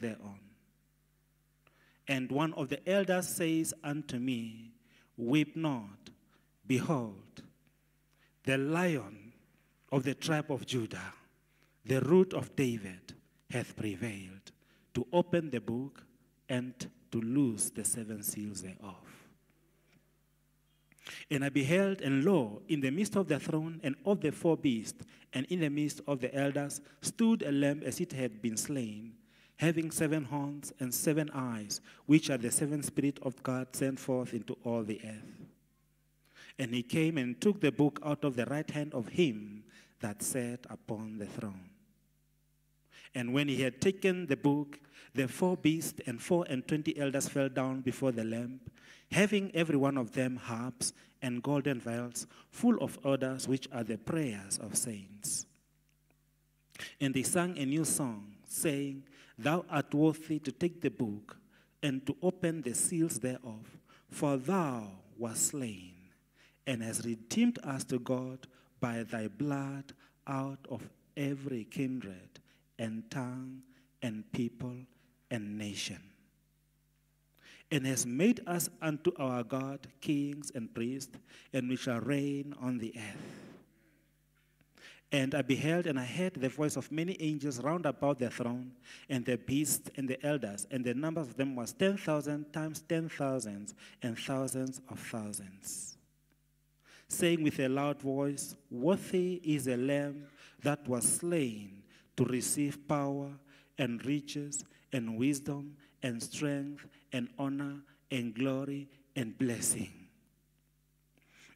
thereon. And one of the elders says unto me, Weep not, behold, the lion of the tribe of Judah, the root of David, hath prevailed to open the book and to loose the seven seals thereof. And I beheld, and lo, in the midst of the throne and of the four beasts, and in the midst of the elders, stood a lamb as it had been slain, having seven horns and seven eyes, which are the seven spirits of God sent forth into all the earth. And he came and took the book out of the right hand of him that sat upon the throne. And when he had taken the book, the four beasts and four and twenty elders fell down before the Lamb, having every one of them harps and golden vials full of odors, which are the prayers of saints. And they sang a new song, saying, Thou art worthy to take the book and to open the seals thereof, for thou wast slain and hast redeemed us to God by thy blood out of every kindred and tongue and people and nation and has made us unto our God kings and priests, and we shall reign on the earth. And I beheld and I heard the voice of many angels round about the throne, and the beasts and the elders, and the number of them was ten thousand times ten thousands and thousands of thousands, saying with a loud voice, Worthy is the Lamb that was slain to receive power and riches and wisdom and strength and honor and glory and blessing.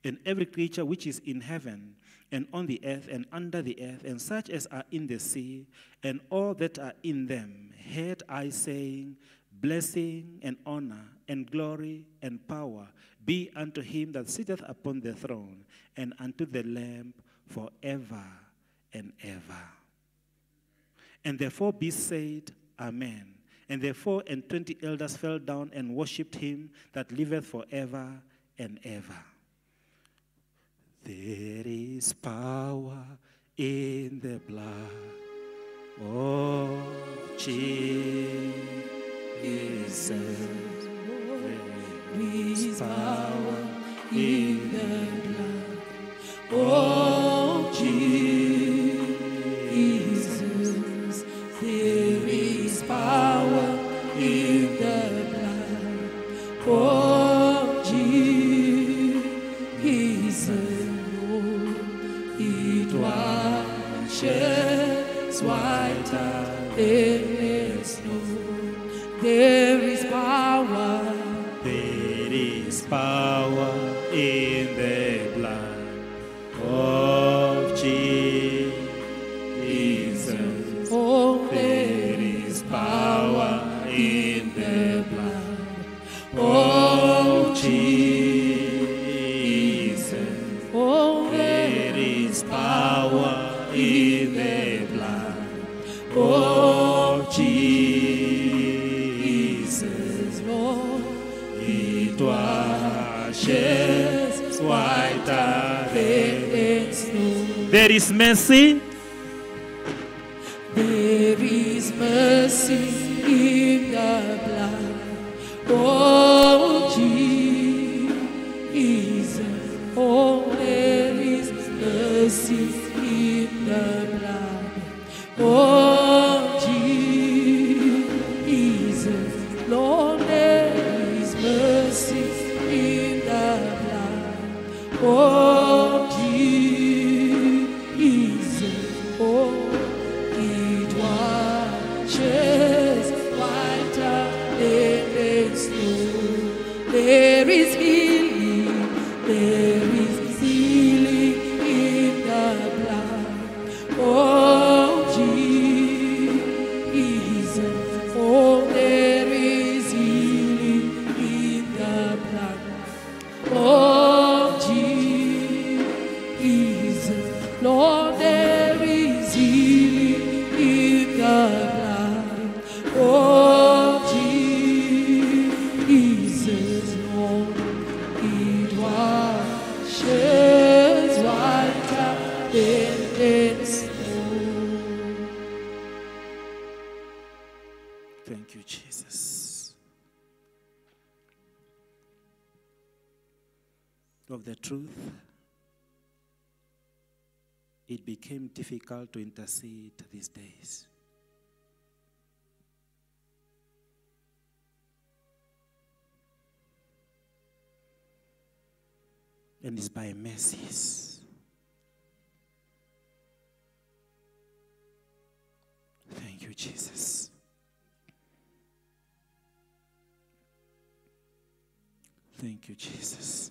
And every creature which is in heaven and on the earth and under the earth, and such as are in the sea, and all that are in them, heard I saying, Blessing and honor and glory and power be unto him that sitteth upon the throne and unto the Lamb forever and ever. And therefore be said, Amen. And the four and twenty elders fell down and worshipped him that liveth forever and ever. There is power in the blood of Jesus. There is power in the blood of mercy. Difficult to intercede these days. And it's by mercies. Thank you, Jesus. Thank you, Jesus.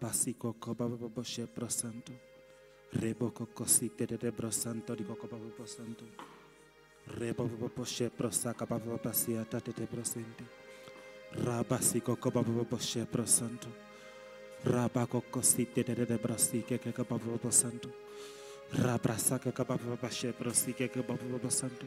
Rabasiko kobabo she brosanto. Reboko kosite de brosanto di kokobabo brosanto. Rebobo she brosaka babo basia tate de brosente. Rabasiko kobabo she brosanto. Rabako kosite de de brasike ke kobabo brosanto. Rabrasaka kobabo she brosike ke kobabo brosanto.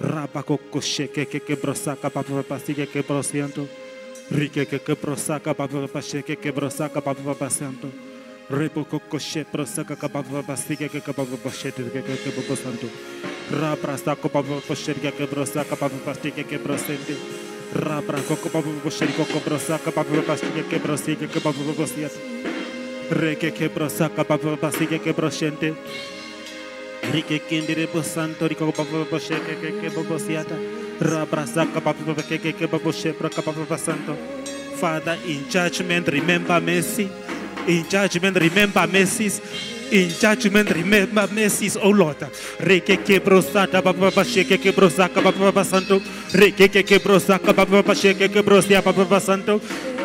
ke brosente. Rabakoko sheke ke ke brosaka papa papa sike ke brosianto. Rike ke ke brosaka papa papa sheke ke brosaka papa papa santo. Repokoko she brosaka papa papa sike ke ke papa papa shete ke ke ke papa santo. Rabrasako papa papa sheke ke brosaka papa papa sike ke brosente. Rabrakoko papa papa sheke ke brosaka papa papa sike ke brosike ke papa papa siat. Reke ke brosaka papa papa sike ke brosente. Rike kendere bo santo riko babo babo sheke ke ke babo siata. Rabrasa ka babo babo ke ke ke babo shepra ka babo babo santo. Father, in judgment, remember mercy. In judgment, remember mercies. In judgment, remember mercies, O Lord. Reke ke brosata babo babo sheke ke brosaka babo babo santo. Reke ke ke brosaka babo babo sheke ke brosia babo babo santo.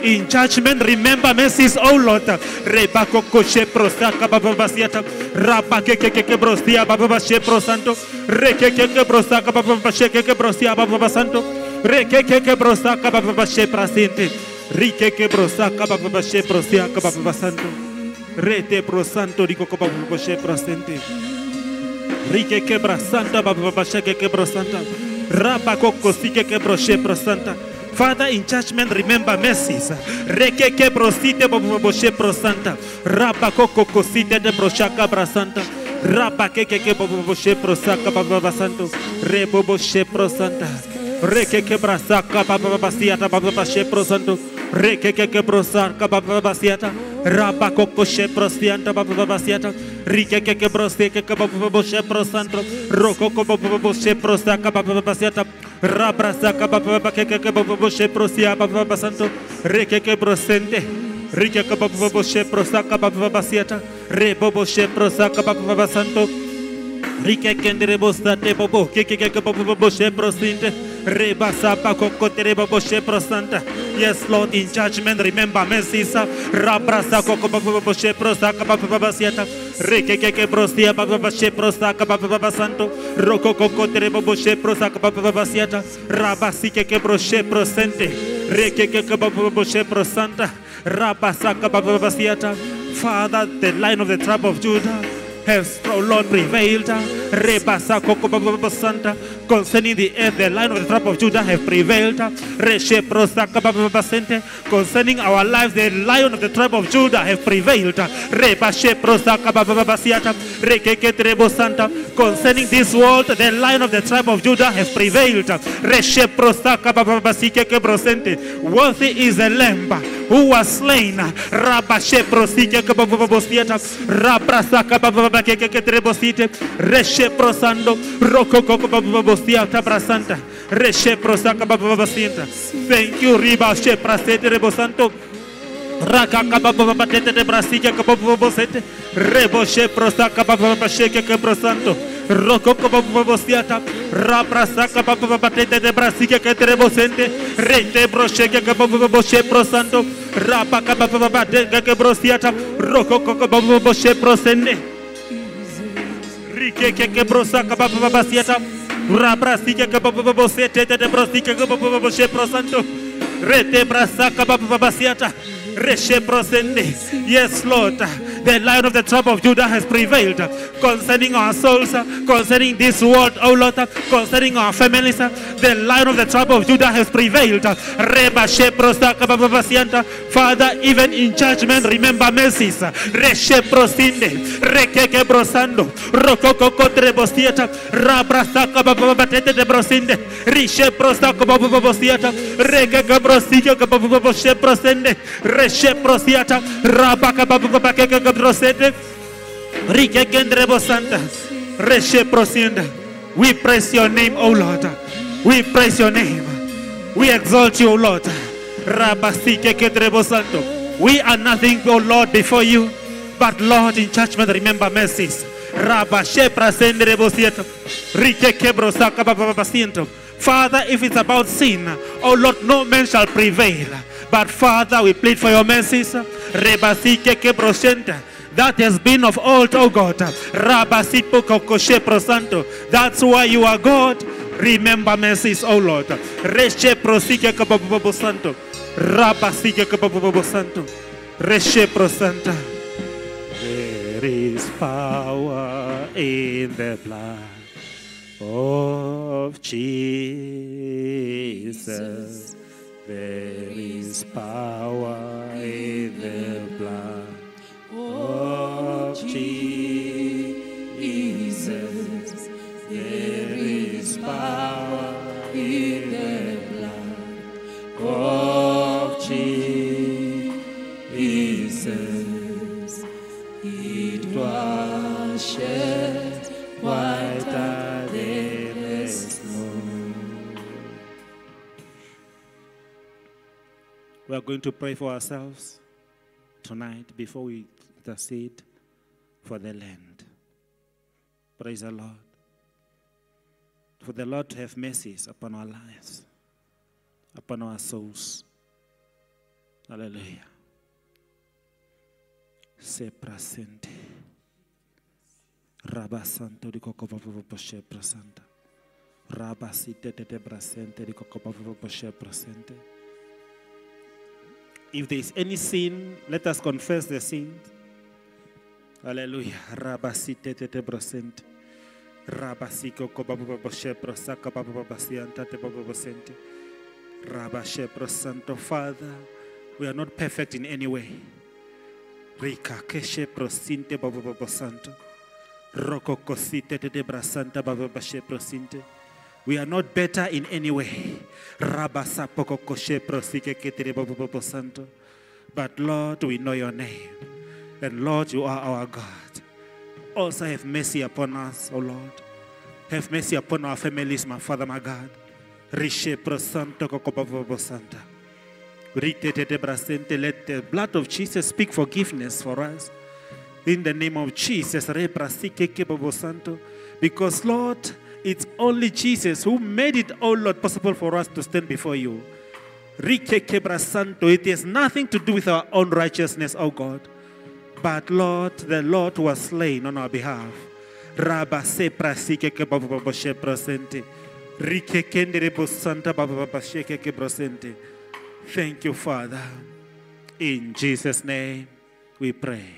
In judgment, remember mercies, O Lord. Rebako koshe prosaka baba basiata. Rabake ke ke ke brosia baba bashe prosanto. Reke ke ke brosaka baba bashe ke ke brosia baba basanto. Reke ke ke brosaka baba bashe prasinte. Rike ke brosaka baba bashe prosia baba basanto. Rete prosanto riko baba bashe prasinte. Rike ke brasanta baba bashe ke ke brosanta. Rabako kosike ke broshe prosanta. Father, in judgment, remember mercies. Reke ke prosite bobo boshe prosanta. Raba koko kosite de broshaka brasanta. Raba ke ke ke bobo boshe prosaka baba basanto. Rebo boshe prosanta. Reke ke brasaka baba basiata baba bashe prosanto. Reke ke ke brosaka baba basiata. Raba koko she prosianta baba basiata. Rike ke ke broste ke ke baba Rabra saca papa papa que que que papa boche prosia papa papa santo. Re que que prosente re que que papa boche prosaca papa papa sieta re bobo che prosaca papa papa santo. Rike kendere bosta te bobo keke ke kababa boshe prosinte. Re basa pa kokotere bobo she prosanta yes lord in judgment remember mercies rabrasa kokobaba boshe prosa kababa basiata reke ke ke brosia baba bashe prosa kababa santo. Roko kokotere bobo she prosa kababa basiata rabasi ke ke broshe prosente. Reke ke ke bobo boshe prosanta. Rabasa kababa basiata father the line of the tribe of judah has, oh Lord, prevailed. Ah, rebasa kokobaba santa concerning the earth, the line of the tribe of Judah have prevailed. Ah, reshe prosaka concerning our lives, the lion of the tribe of Judah have prevailed. Ah, rebashe prosaka rekeke trebo santa concerning this world, the lion of the tribe of Judah has prevailed. Reshe prosaka baba sikeke brosente. Worthy is the lamb who was slain. Thank you riba she prasete rebo santo Rakaka baba baba tete de brasika kapa baba bosete. Reboshe prostaka baba baba sheke ke brosanto. Roko kapa baba bosiata. Rabrasaka baba baba tete de brasika ke tere bosente. Rete brosheke kapa baba boshe prosanto. Rapaka baba baba tete ke brosiata. Roko kapa baba baba boshe prosende. Rike ke ke brosaka baba baba siata. Rabrasika kapa baba bosete tete brasika kapa baba boshe prosanto. Rete brasaka baba baba siata. Reshe prosende. Yes, Lord. The lion of the tribe of Judah has prevailed concerning our souls, concerning this world, oh Lord, concerning our families. The lion of the tribe of Judah has prevailed. Father, even in judgment, remember mercies. Reshe prosinde. Rekeke brosando. Rokoko kotre bosiata. Rabrasaka baba baba tete de brosinde. Rishe prosaka baba baba siata. Rekeke brosika baba baba she prosende. Reshe prosiata. Rabaka baba prosienda. We praise your name, O Lord. We praise your name. We exalt you, O Lord. We are nothing, O Lord, before you. But Lord, in judgment, remember mercies. Father, if it's about sin, O Lord, no man shall prevail. But Father, we plead for your mercies. Rebasike kebrosenta. That has been of old, oh God. Rabasipo kokoshe prosanto. That's why you are God. Remember mercies, oh Lord. Reshe prosike kababobo santo. Rabasike kababobo santo. Reshe prosanta. There is power in the blood of Jesus. There is power in the blood of Jesus. There is power in the blood of Jesus. It was shed We are going to pray for ourselves tonight before we intercede for the land. Praise the Lord. For the Lord to have mercies upon our lives, upon our souls. Hallelujah. Se presente. Rabba Santo di Presenta. Rabba Site de Brasente di Cocopapa Poshe Presente. If there is any sin, let us confess the sin. Hallelujah. Rabasite te brosente. Rabasiko kobabu boshe prosaka babu basianta te babu bosente. Rabashe prosanto Father, we are not perfect in any way. Rika keshe prosinte babu basanto. Roko kosite te brasanta babu bashe prosinte. We are not better in any way. But Lord, we know your name. And Lord, you are our God. Also have mercy upon us, O Lord. Have mercy upon our families, my Father, my God. Let the blood of Jesus speak forgiveness for us. In the name of Jesus. Because Lord, it's only Jesus who made it, oh Lord, possible for us to stand before you. It has nothing to do with our own righteousness, oh God. But Lord, the Lord was slain on our behalf. Thank you, Father. In Jesus' name we pray.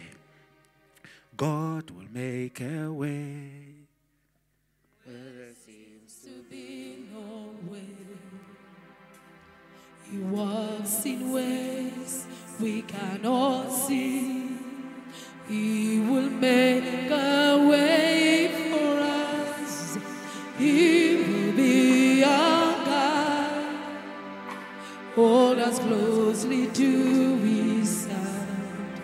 God will make a way. He walks in ways we cannot see. He will make a way for us. He will be our guide. Hold us closely to his side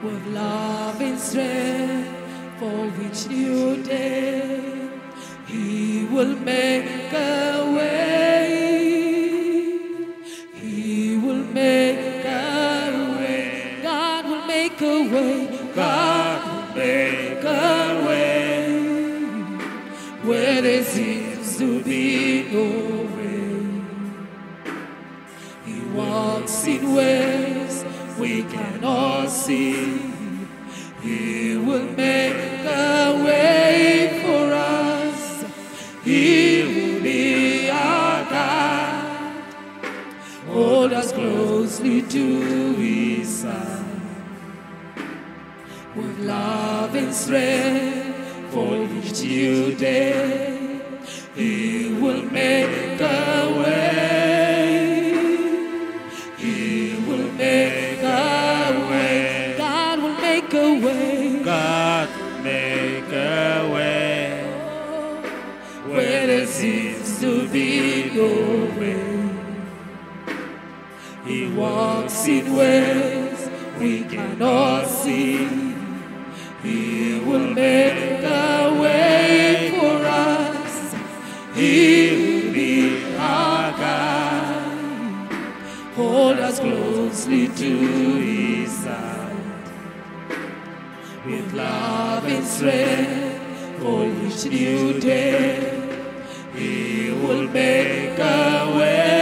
with love and strength for each new day. He will make a way. Ways we cannot see. He will make a way for us. He will be our guide. Hold us closely to His side. With love and strength for each new day, He will make a walks in ways we cannot see. He will make a way for us. He will be our guide. Hold us closely to His side with love and strength for each new day. He will make a way.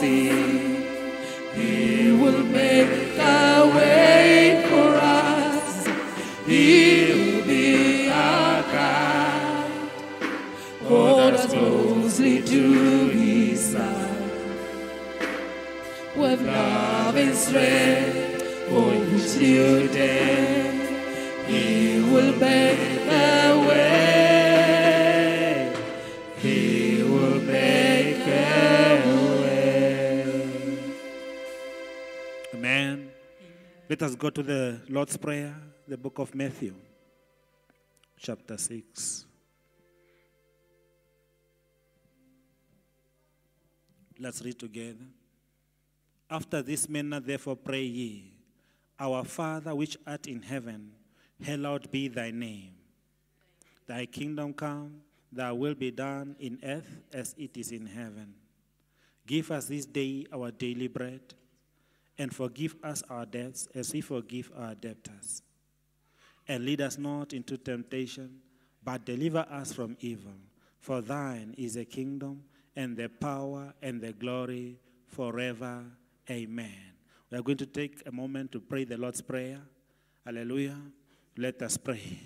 He will make a way for us. He will be our guide. Hold us closely to His side. With love and strength for each new Let us go to the Lord's Prayer, the book of Matthew, chapter 6. Let's read together. After this manner, therefore, pray ye, Our Father which art in heaven, hallowed be thy name. Thy kingdom come, thy will be done in earth as it is in heaven. Give us this day our daily bread, and forgive us our debts as we forgive our debtors. And lead us not into temptation, but deliver us from evil. For thine is the kingdom, and the power, and the glory forever. Amen. We are going to take a moment to pray the Lord's Prayer. Hallelujah. Let us pray.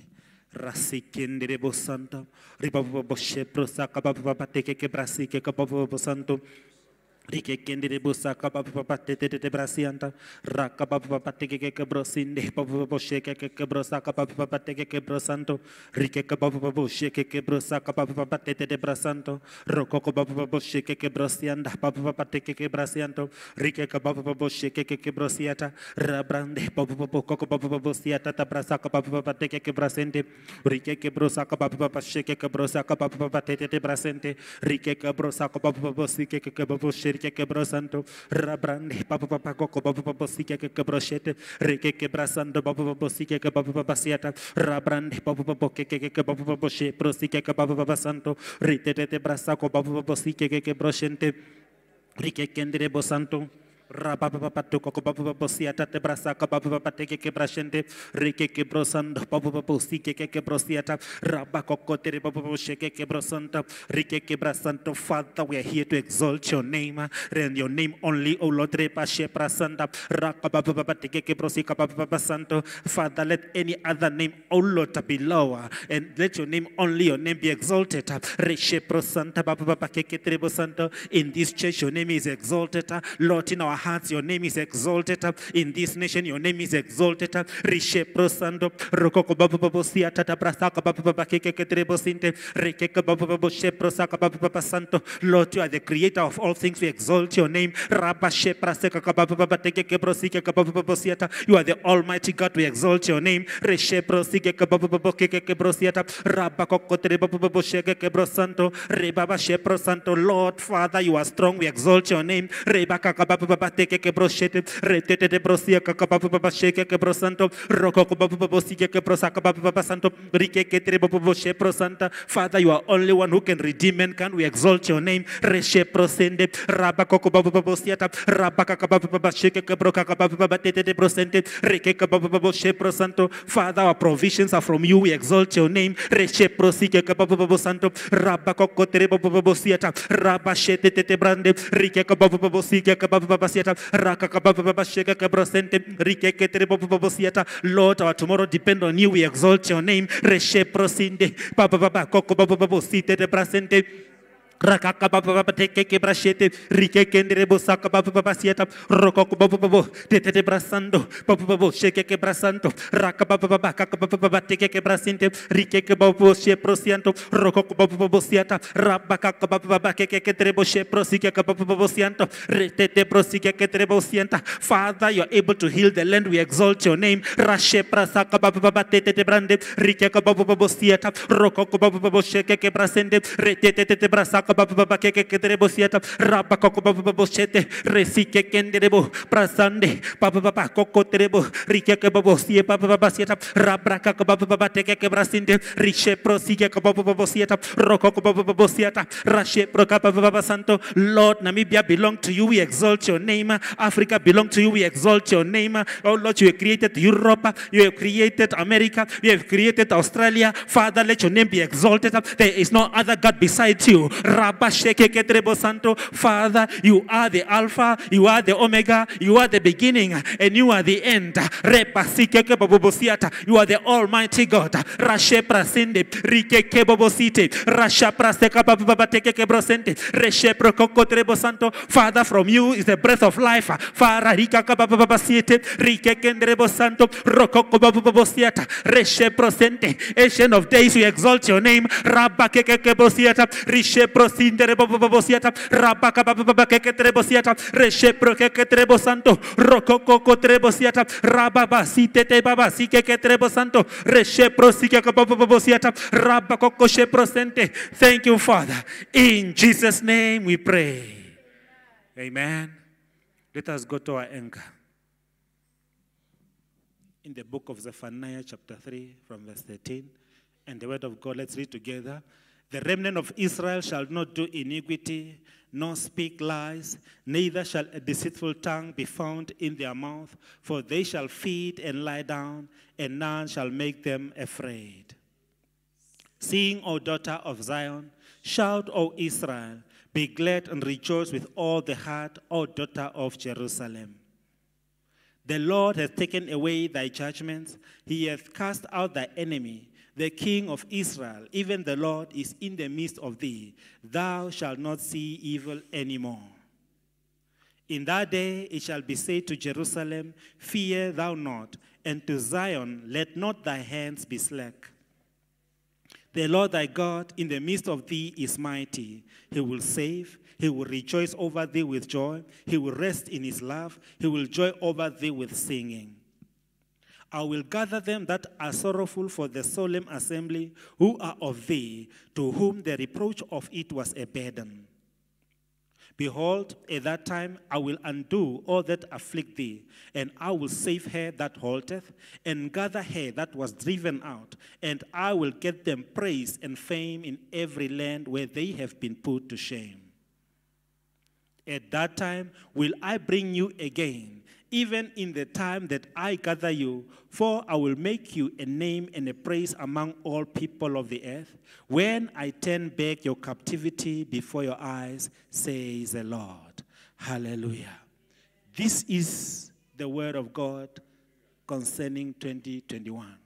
Rasikindiribo santo, ribabu shepro sakababa teke kebrasike kababu santo. Rike kendere busa kapa papa tete tete brasianta raka papa teke ke brosinde papa papa sheke ke brosa kapa papa teke ke brosanto rike kapa papa sheke ke brosa kapa papa tete tete brasanto roko kapa papa sheke ke brosianda papa papa teke ke brasianto rike kapa papa sheke ke brosiata rabrande papa papa koko papa papa siata ta brasa kapa papa teke ke brasente rike ke brosa kapa papa sheke ke brosa kapa papa tete tete brasente rike ke brosa kapa papa sike ke papa shirike ke brosanto rabrande papa papa koko papa papa sike ke broshete rike ke brasando papa papa sike ke papa papa siata. Rabrande papa papa ke ke ke papa papa she prosike ke papa papa santo. Rite tete brasa ko papa papa sike ke ke broshente rike kendere bosanto Rapapapatu Father we are here to exalt your name. And your name only O Lord. Repa she prasanta rakapapapa teke ke brosika papapa santo Father let any other name O Lord be lower. And let your name only your name be exalted. Reshe prosanta papapa keke in this church your name is exalted. Lord in our hearts, your name is exalted. In this nation, your name is exalted. Rishe prosando, rokoko babu babu siya tata brasaka babu baba keke ketrebo sinte, rekeke babu babu she prosaka babu baba santo. Lord, you are the creator of all things. We exalt your name. Rabba she praseka babu baba teke kebrosike babu babu siata. You are the Almighty God. We exalt your name. Reshe prosike babu babu keke kebrosiata. Rabba kokotre babu sheke kebrosanto. Rebaba she prosanto. Lord, Father, you are strong. We exalt your name. Reba kaka babu baba teke kebroshete. Retete de brosia kaka babu baba sheke kebrosanto. Roko babu babu sike kebrosaka babu baba santo. Rike ketre babu babu she prosanta. Father, you are only one who can redeem mankind. We exalt your name. Reshe prosende. Rabba koko babu babu siata. Rabba kaka babu baba sheke kebroka kaka babu baba tete de brosente. Rike kaka babu babu she prosanto. Father, our provisions are from you. We exalt your name. Reshe prosike kaka babu babu santo. Rabba koko tere babu babu siata. Rabba she tete te brande. Rike kaka babu babu sike kaka babu baba siata. Raka kaka babu baba sheke kebrosente. Rike ketere babu babu siata. Lord, our tomorrow depend on you. We exalt your name. Reshe prosinde. Baba baba koko babu babu site de brasente. Rakaka baba teke ke brashete rike kendere bosaka baba baba sieta rokoko baba baba tete te brasando baba baba sheke ke brasanto raka baba baba kaka baba baba teke ke brasinte rike ke baba she prosianto rokoko baba baba sieta rabba kaka baba baba keke ke trebo she prosike ke baba baba sianto retete prosike ke trebo sienta Father you are able to heal the land. We exalt your name. Rashe prasaka baba baba tete te brande rike ke baba baba sieta rokoko baba baba sheke ke brasende retete te brasaka baba baba keke resike prasande. Koko rike teke rishe prosike santo Lord Namibia belong to you. We exalt your name. Africa belong to you. We exalt your name. Oh Lord you have created Europe. You have created America. You have created Australia. Father let your name be exalted. There is no other God besides you. Father, you are the Alpha, you are the Omega, you are the beginning, and you are the end. You are the Almighty God. Father, from you is the breath of life. Father, rika kabababasiete, rike kendrebo santo, rokoko bababosiata, reshe prosente. Ancient of days, we exalt your name. Rabba keke bababosiata, rabba kabababa keke trebosiata, reshe prokeke trebo santo, rokoko trebosiata, rababa sitete baba sikeke trebo santo, reshe prosike kabababosiata, rabba koko she prosente. Thank you, Father. In Jesus' name we pray. Amen. Let us go to our anchor. In the book of Zephaniah, chapter 3, from verse 13, and the word of God, let's read together. The remnant of Israel shall not do iniquity, nor speak lies, neither shall a deceitful tongue be found in their mouth, for they shall feed and lie down, and none shall make them afraid. Sing, O daughter of Zion, shout, O Israel, be glad and rejoice with all the heart, O daughter of Jerusalem. The Lord has taken away thy judgments, he hath cast out thy enemy. The King of Israel, even the Lord, is in the midst of thee. Thou shalt not see evil anymore. In that day it shall be said to Jerusalem, Fear thou not, and to Zion, Let not thy hands be slack. The Lord thy God in the midst of thee is mighty. He will save. He will rejoice over thee with joy. He will rest in his love. He will joy over thee with singing. I will gather them that are sorrowful for the solemn assembly, who are of thee, to whom the reproach of it was a burden. Behold, at that time I will undo all that afflict thee, and I will save her that halteth, and gather her that was driven out, and I will get them praise and fame in every land where they have been put to shame. At that time will I bring you again, even in the time that I gather you, for I will make you a name and a praise among all people of the earth, when I turn back your captivity before your eyes, says the Lord. Hallelujah. This is the word of God concerning 2021.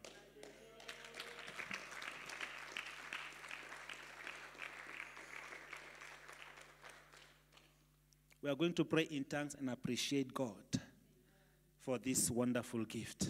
We are going to pray in tongues and appreciate God for this wonderful gift.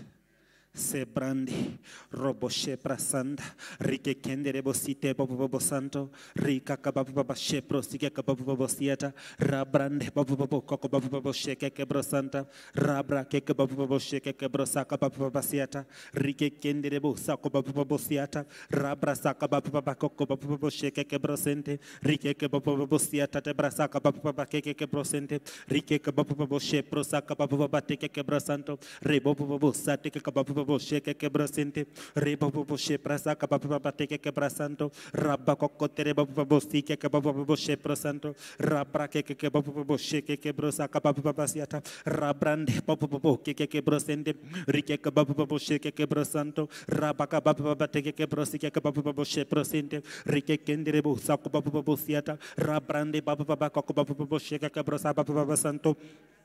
Sebrandi, Roboshe Prasanda, Rike Kendere Bosite Bobo Santo, Rika Kababa Shepro, Sika Kababa Siata, Rabrande Bobo Coco Bobo Sheke Kebrosanta, Rabra Keke Bobo Sheke Kebrosaka Baba Siata, Rike Kendere Bosako Bobo Siata, Rabra Saka Baba Coco Bobo Sheke Kebrosente, Rike Bobo Siata, Tebrasaka Baba Keke Kebrosente, Rike Bobo Shepro Saka Baba Teke Kebrosanto, Rebo Bobo Sateke Kababa bobo bobo sheprasa kababa baba teke kebrasanto rabba kokotere bobo bobo sike kababa bobo sheprasanto rabra keke kebaba bobo sheke kebrosa kababa baba siata rabrande bobo bobo keke kebrasente rike kababa bobo sheke kebrasanto rabba kababa baba teke kebrosike kababa bobo sheprasente rike kendere bo sako baba bobo siata rabrande baba baba kokobaba bobo sheke kebrosa baba baba santo Rike kendere bo santo ko baba baba sheke ke bro santo rabaka ka baba baba sheke ke bro saka baba baba siata rike kendere bo sako baba baba siata rabaka ko baba baba sheke ke bro sente baba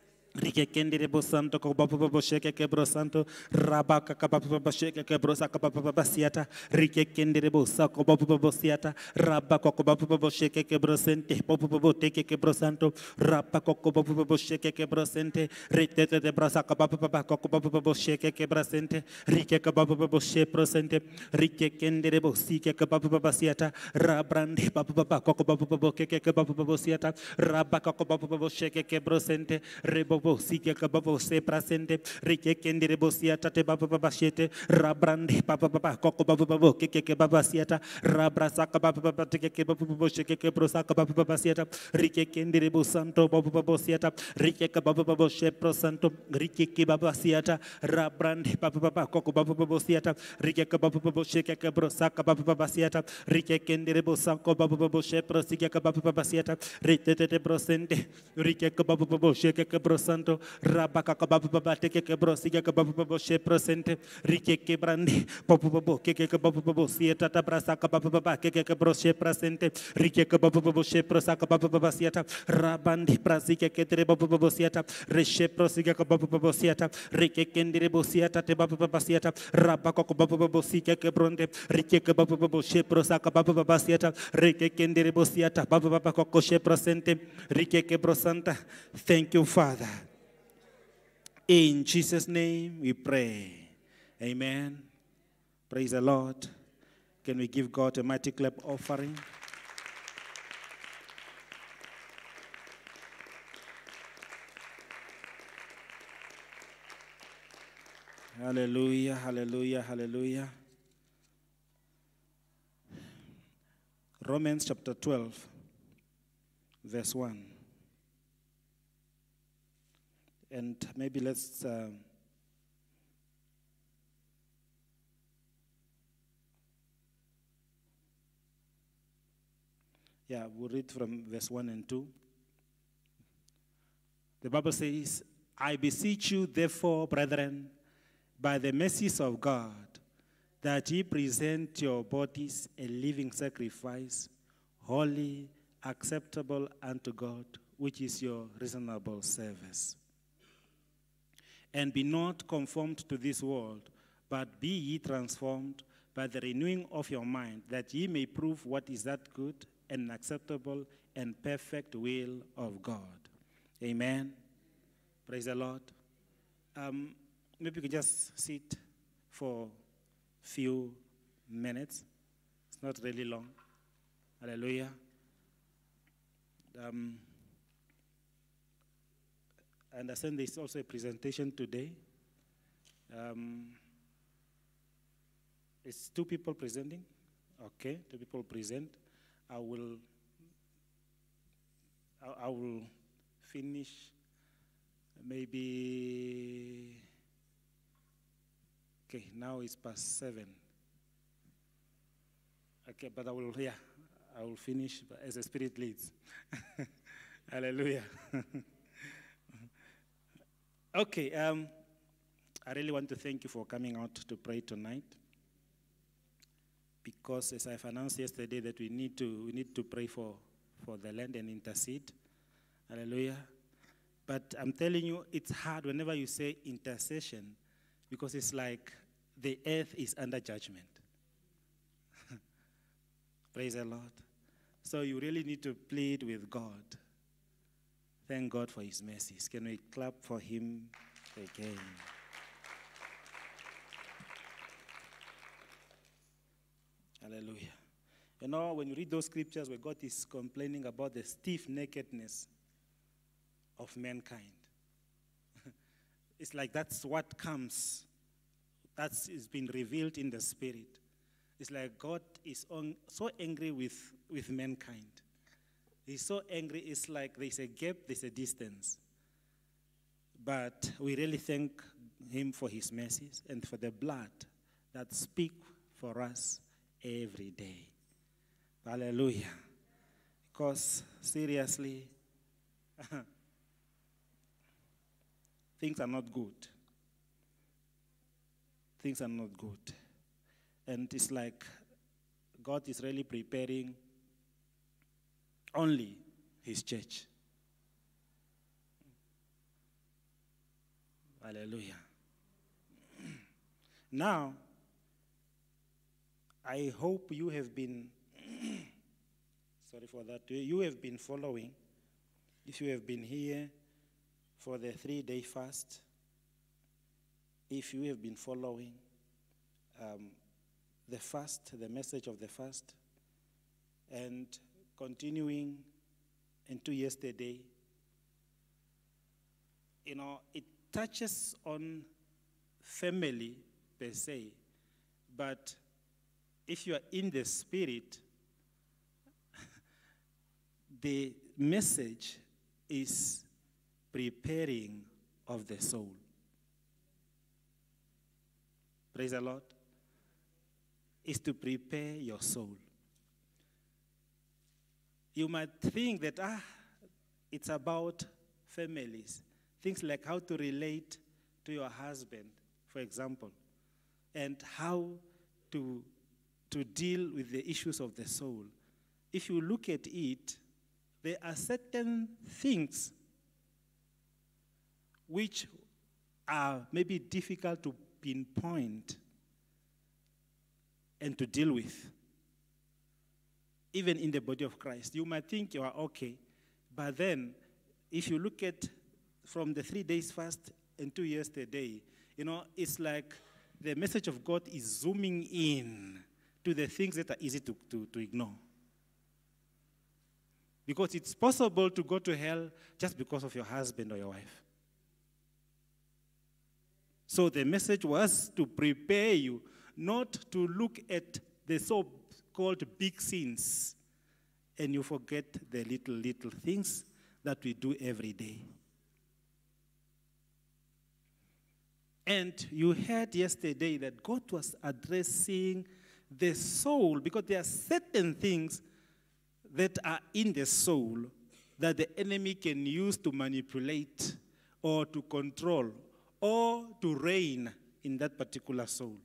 baba teke ke bro santo rabaka ko baba baba sheke ke bro sente rite te bro saka baba baba ko baba baba sheke ke bro sente rike ka baba baba she bro sente rike kendere bo sike ke baba baba siata rabrande baba baba ko baba baba keke ke baba baba siata rabaka ko baba baba sheke ke bro sente rebo bobo sike kababo se prasende rike kendere bosia tate baba baba shete rabrande baba baba koko baba baba keke ke baba siata rabrasa baba baba teke ke baba baba sheke ke brosa baba baba siata rike kendere bosanto baba baba siata rike ke baba baba she prosanto rike ke baba siata rabrande baba baba koko baba baba siata rike ke baba baba sheke ke brosa baba baba siata rike kendere bosanko baba baba she prosike ke baba baba siata rite tete brosende rike ke baba baba sheke ke brosa santo rabaka kababu baba siga kababu babo rike kebrande popo babo kababu babo sieta baba rike kababu babo baba sieta rabandi ketere babo babo sieta kababu babo sieta rike sieta baba sieta kababu babo kebronde rike kababu babo baba sieta rike sieta babo baba koko rike kebro santa thank you father in Jesus' name we pray. Amen. Praise the Lord. Can we give God a mighty clap offering? Hallelujah, hallelujah, hallelujah. Romans chapter 12, verse 1. And maybe let's. Uh, yeah, we'll read from verse 1 and 2. The Bible says, I beseech you, therefore, brethren, by the mercies of God, that ye present your bodies a living sacrifice, holy, acceptable unto God, which is your reasonable service. And be not conformed to this world, but be ye transformed by the renewing of your mind, that ye may prove what is that good and acceptable and perfect will of God. Amen. Praise the Lord. Um, maybe you can just sit for a few minutes. It's not really long. Hallelujah. Um, I understand there's also a presentation today. Um, it's two people presenting. Okay, two people present. I will. I, I will finish maybe. Okay, now it's past seven. Okay, but I will. Yeah, I will finish as the Spirit leads. Hallelujah. Okay, um, I really want to thank you for coming out to pray tonight. Because as I've announced yesterday that we need to we need to pray for, for the land and intercede. Hallelujah. But I'm telling you, it's hard whenever you say intercession, because it's like the earth is under judgment. Praise the Lord. So you really need to plead with God Thank God for his mercies. Can we clap for him again? Hallelujah. You know, when you read those scriptures where God is complaining about the stiff neckedness of mankind, it's like that's what comes. That's is been revealed in the spirit. It's like God is on, so angry with, with mankind. He's so angry, it's like there's a gap, there's a distance. But we really thank Him for His mercies and for the blood that speak for us every day. Hallelujah. Because seriously, things are not good. Things are not good. And it's like God is really preparing only his church. Hallelujah. Now, I hope you have been, sorry for that, you have been following. If you have been here for the three day fast, if you have been following um, the fast, the message of the fast, and continuing into yesterday, you know, it touches on family per se, but if you are in the spirit, the message is preparing of the soul. Praise the Lord. Is to prepare your soul. You might think that, ah, it's about families. Things like how to relate to your husband, for example, and how to to deal with the issues of the soul, if you look at it, there are certain things which are maybe difficult to pinpoint and to deal with. Even in the body of Christ, you might think you are okay, but then if you look at from the three days fast into yesterday, you know, it's like the message of God is zooming in to the things that are easy to, to, to ignore. Because it's possible to go to hell just because of your husband or your wife. So the message was to prepare you not to look at the so called big sins and you forget the little, little things that we do every day. And you heard yesterday that God was addressing the soul, because there are certain things that are in the soul that the enemy can use to manipulate or to control or to reign in that particular soul.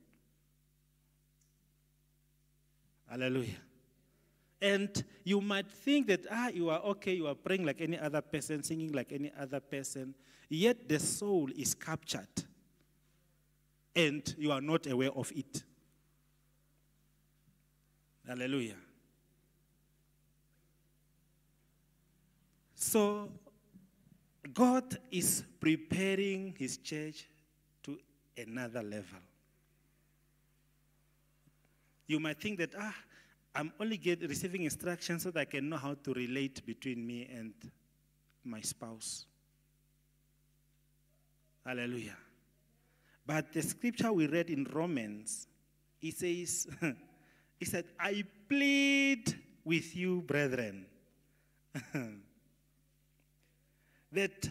Hallelujah. And you might think that, ah, you are okay, you are praying like any other person, singing like any other person, yet the soul is captured and you are not aware of it. Hallelujah. So, God is preparing his church to another level. You might think that, ah, I'm only get, receiving instructions so that I can know how to relate between me and my spouse. Hallelujah. But the scripture we read in Romans, it says, He said, I plead with you, brethren, that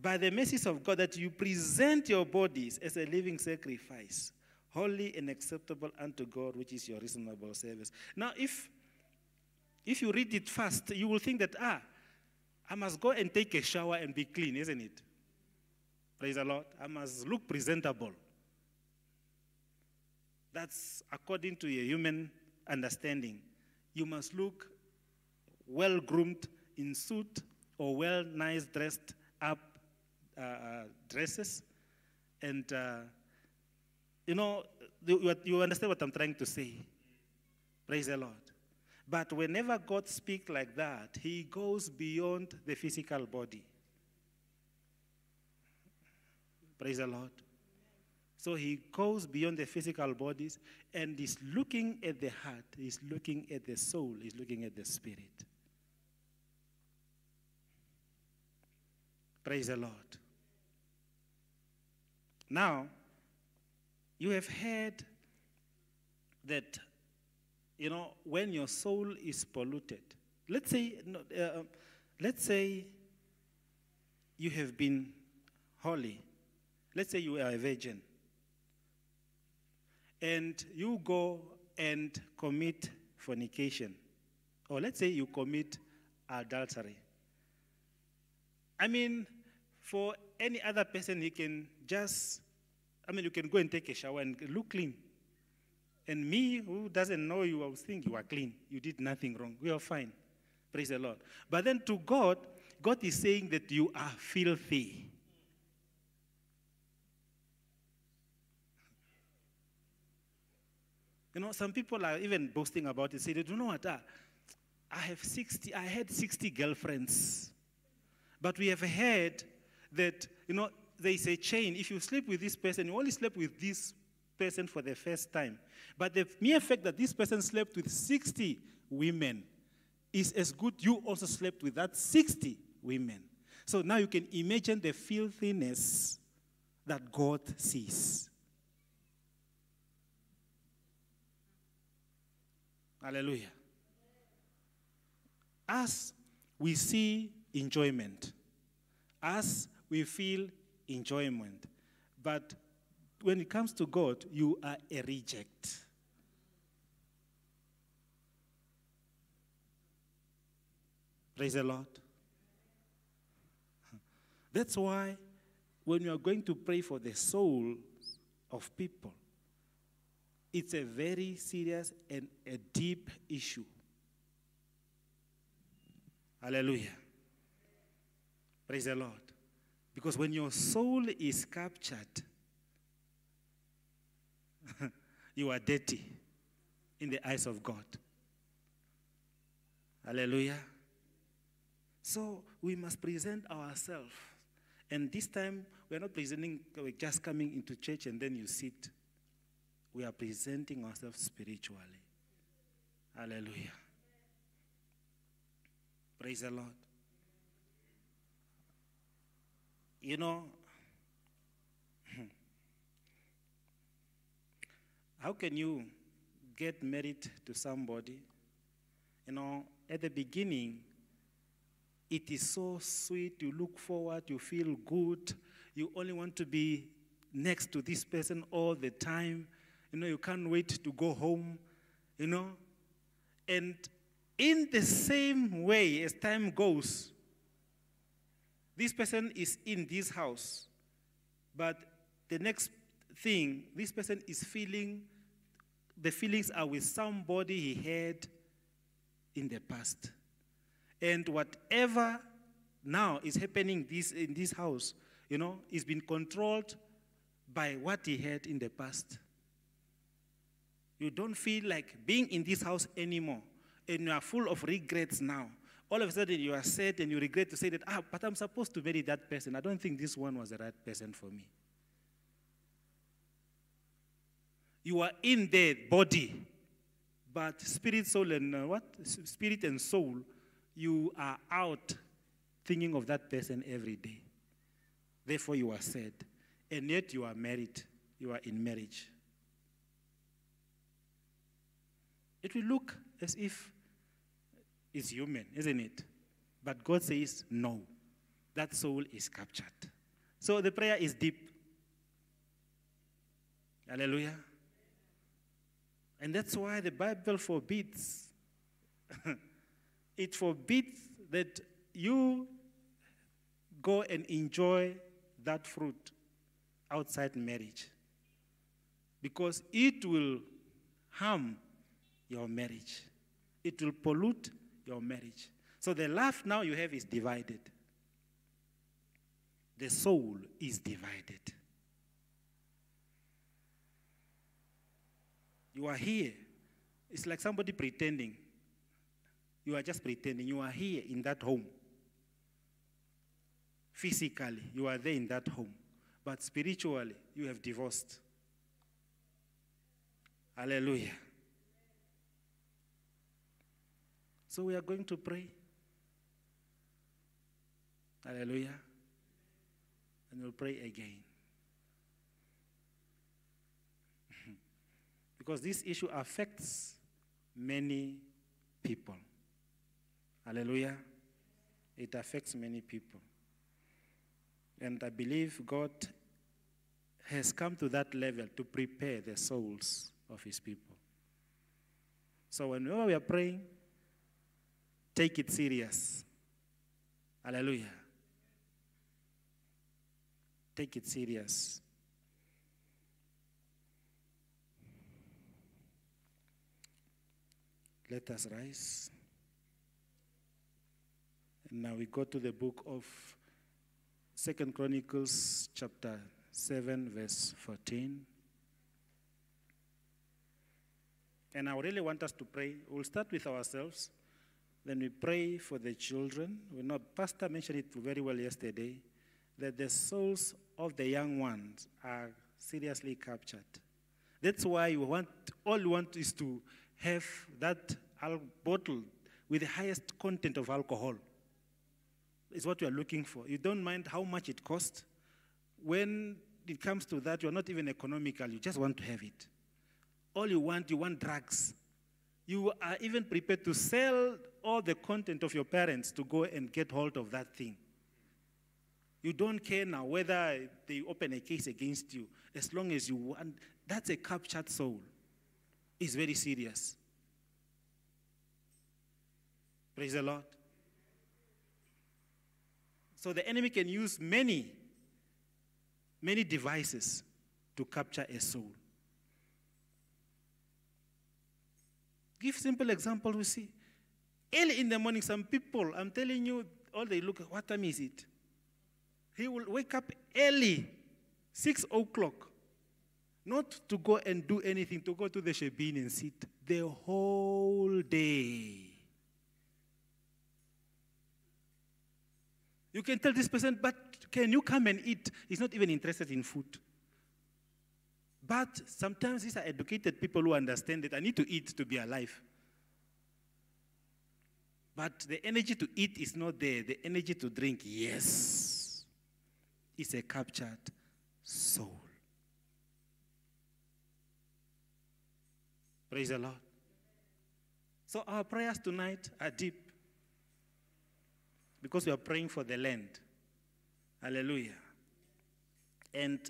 by the mercies of God, that you present your bodies as a living sacrifice, holy and acceptable unto God, which is your reasonable service. Now, if if you read it fast, you will think that, ah, I must go and take a shower and be clean, isn't it? Praise the Lord. I must look presentable. That's according to your human understanding. You must look well groomed in suit or well nice dressed up uh, uh, dresses. And, uh, you know, you, understand what I'm trying to say. Praise the Lord. But whenever God speaks like that, He goes beyond the physical body. Praise the Lord. So he goes beyond the physical bodies and is looking at the heart, he's looking at the soul, he's looking at the spirit. Praise the Lord. Now, you have heard that, you know, when your soul is polluted, let's say, uh, let's say you have been holy. Let's say you are a virgin. And you go and commit fornication. Or let's say you commit adultery. I mean, for any other person, he can just, I mean, you can go and take a shower and look clean. And me, who doesn't know you, I was thinking you are clean. You did nothing wrong. We are fine. Praise the Lord. But then to God, God is saying that you are filthy. You know, some people are even boasting about it, say, do you know what? Uh, I have 60, I had 60 girlfriends. But we have heard that, you know, there is a chain. If you sleep with this person, you only sleep with this person for the first time. But the mere fact that this person slept with 60 women is as good you also slept with that 60 women. So now you can imagine the filthiness that God sees. Hallelujah. As we see enjoyment, as we feel enjoyment, but when it comes to God, you are a reject. Praise the Lord. That's why when you are going to pray for the soul of people, it's a very serious and a deep issue. Hallelujah. Praise the Lord. Because when your soul is captured, you are dirty in the eyes of God. Hallelujah. So we must present ourselves. And this time, we're not presenting, we're just coming into church and then you sit we are presenting ourselves spiritually. Hallelujah. Praise the Lord. You know, how can you get married to somebody? You know, at the beginning, it is so sweet. You look forward, you feel good. You only want to be next to this person all the time. You know, you can't wait to go home, you know. And in the same way, as time goes, this person is in this house, but the next thing, this person is feeling, the feelings are with somebody he had in the past. And whatever now is happening this, in this house, you know, is being controlled by what he had in the past. You don't feel like being in this house anymore. And you are full of regrets now. All of a sudden, you are sad and you regret to say that, ah, but I'm supposed to marry that person. I don't think this one was the right person for me. You are in the body, but spirit, soul, and uh, what? Spirit and soul, you are out thinking of that person every day. Therefore, you are sad. And yet, you are married. You are in marriage. It will look as if it's human, isn't it? But God says, no, that soul is captured. So the prayer is deep. Hallelujah. And that's why the Bible forbids, it forbids that you go and enjoy that fruit outside marriage. Because it will harm your marriage. It will pollute your marriage. So the life now you have is divided. The soul is divided. You are here. It's like somebody pretending. You are just pretending. You are here in that home. Physically, you are there in that home. but spiritually, you have divorced. Hallelujah. So we are going to pray. Hallelujah. And we'll pray again. because this issue affects many people. Hallelujah. It affects many people. And I believe God has come to that level to prepare the souls of his people. So whenever we are praying, take it serious. Hallelujah. Take it serious. Let us rise. And now we go to the book of Second Chronicles chapter 7 verse 14. And I really want us to pray. We'll start with ourselves. Then we pray for the children. We know Pastor mentioned it very well yesterday that the souls of the young ones are seriously captured. That's why you want all we want is to have that bottle with the highest content of alcohol. Is what we are looking for. You don't mind how much it costs. When it comes to that, you're not even economical. You just want to have it. All you want, you want drugs. You are even prepared to sell all the content of your parents to go and get hold of that thing. You don't care now whether they open a case against you, as long as you want. That's a captured soul. It's very serious. Praise the Lord. So the enemy can use many, many devices to capture a soul. Give simple example we see. Early in the morning, some people, I'm telling you, all they look at, what time is it? He will wake up early, six o'clock, not to go and do anything, to go to the shebeen and sit the whole day. You can tell this person, but can you come and eat? He's not even interested in food. But sometimes these are educated people who understand that I need to eat to be alive. But the energy to eat is not there. The energy to drink, yes, is a captured soul. Praise the Lord. So our prayers tonight are deep because we are praying for the land. Hallelujah. And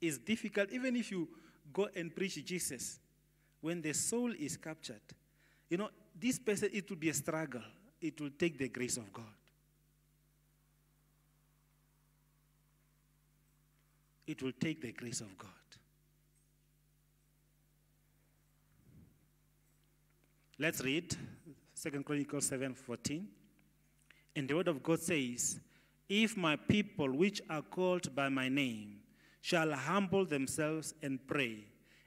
it's difficult, even if you go and preach Jesus, when the soul is captured, you know, this person, it will be a struggle. It will take the grace of God. It will take the grace of God. Let's read Second Chronicles 7 14. And the word of God says, If my people, which are called by my name, shall humble themselves and pray,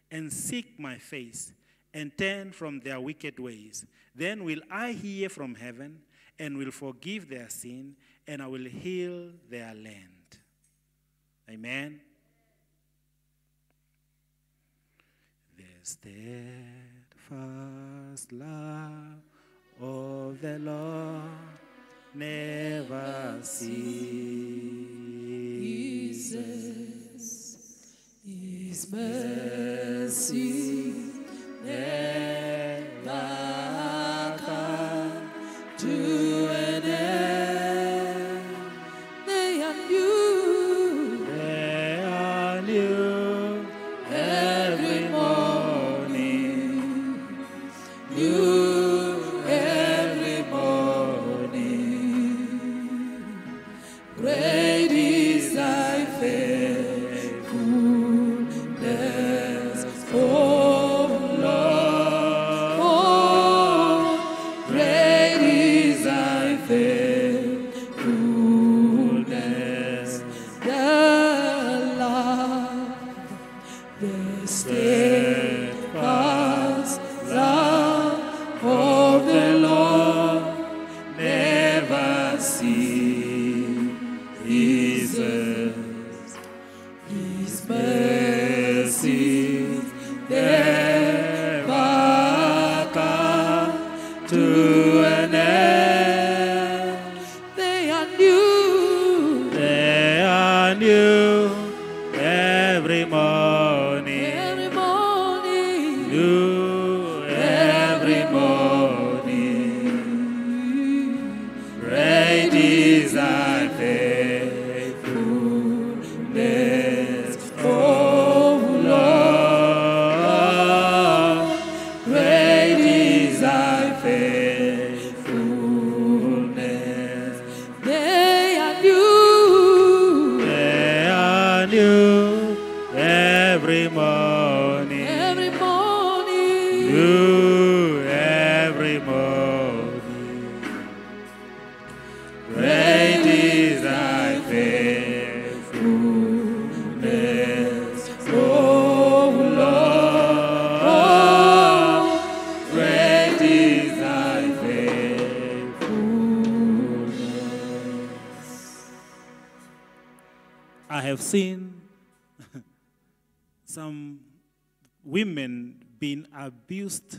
and seek my face, and turn from their wicked ways, then will I hear from heaven, and will forgive their sin, and I will heal their land. Amen. The steadfast love of the Lord never ceases. His mercy never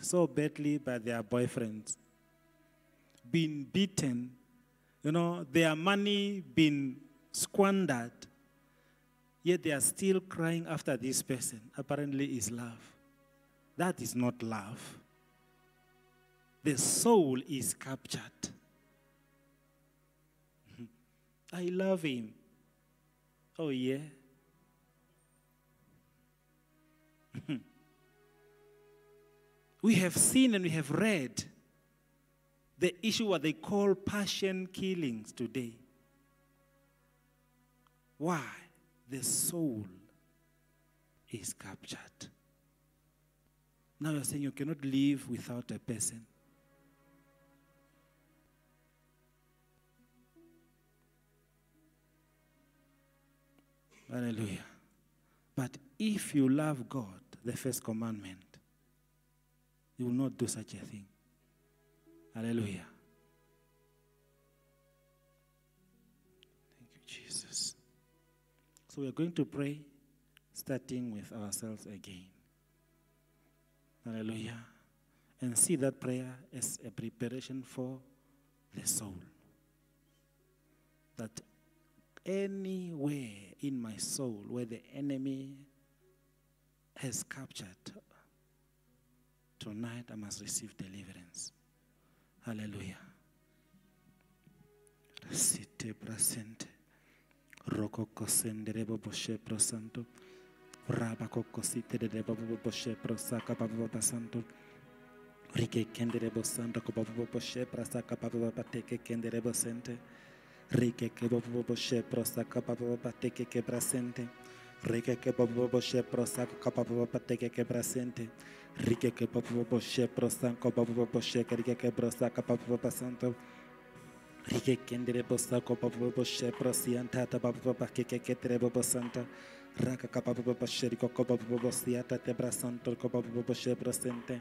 so badly by their boyfriends, being beaten, you know, their money being squandered, yet they are still crying after this person. Apparently, is love. That is not love. The soul is captured. I love him. Oh, yeah. we have seen and we have read the issue what they call passion killings today. Why? The soul is captured. Now you're saying you cannot live without a person. Hallelujah. But if you love God, the first commandment, you will not do such a thing. Hallelujah. Thank you, Jesus. So we're going to pray, starting with ourselves again. Hallelujah. And see that prayer as a preparation for the soul. That anywhere in my soul where the enemy has captured, tonight I must receive deliverance. Hallelujah. Site presente. Roko kosende rebo boshe prosanto. Raba koko site de boshe prosaka baba santo. Rike kende rebo santo ko baba boshe prosaka baba teke kende rebo sente. Rike ke baba boshe prosaka baba teke ke brasente. Rike ke baba boshe prosaka baba teke ke brasente. Rike ke baba boshe prosaka baba boshe rike ke prosaka baba santo. Rike kendere bosa ko baba boshe prosianta ta baba baba keke ketere baba santa. Raka ka baba baba sheri ko baba baba siata te brasanto ko baba baba she brasente.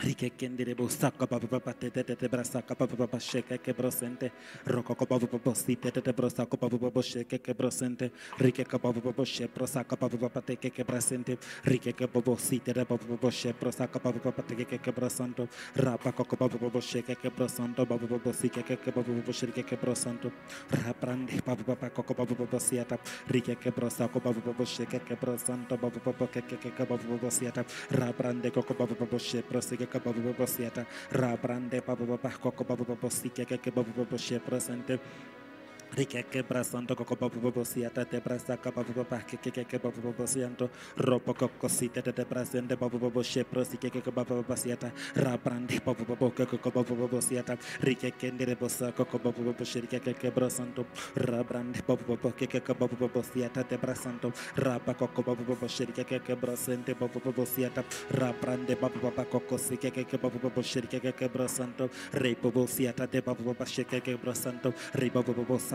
sheke que brasaka baba baba santo. Rike kendere bo saka baba baba te te te te brasaka baba baba sheke que brosente. Roko ko baba baba si te te te brasaka baba baba sheke que brosente. Rike que baba baba she brasaka baba baba te que que brasente. Rike que baba si te te baba baba she brasaka baba baba te que que brasanto. Rapa ko ko baba baba sheke que brasanto baba baba si que que baba baba sheke que brasanto. Raprande baba baba ko ko baba baba siata. Rike que brasaka baba baba sheke que brasanto baba baba que que que baba baba siata. Raprande ko ko baba baba she braseke que baba baba siata. Raprande baba baba ko ko baba baba si que que baba baba she brasante. Rike que brasando coco babu bobo siata te brasa capa bobo pa que que que babu bobo sianto ropo coco sita te brasende babu bobo she prosi que que babu bobo siata rabrande babu bobo que que babu bobo siata rike que ndere bosa coco babu bobo she que que brasanto rabrande babu bobo que que babu bobo siata te brasanto rapa coco babu bobo she que que brasende babu bobo siata rabrande babu bobo coco si que que babu bobo she que que brasanto re bobo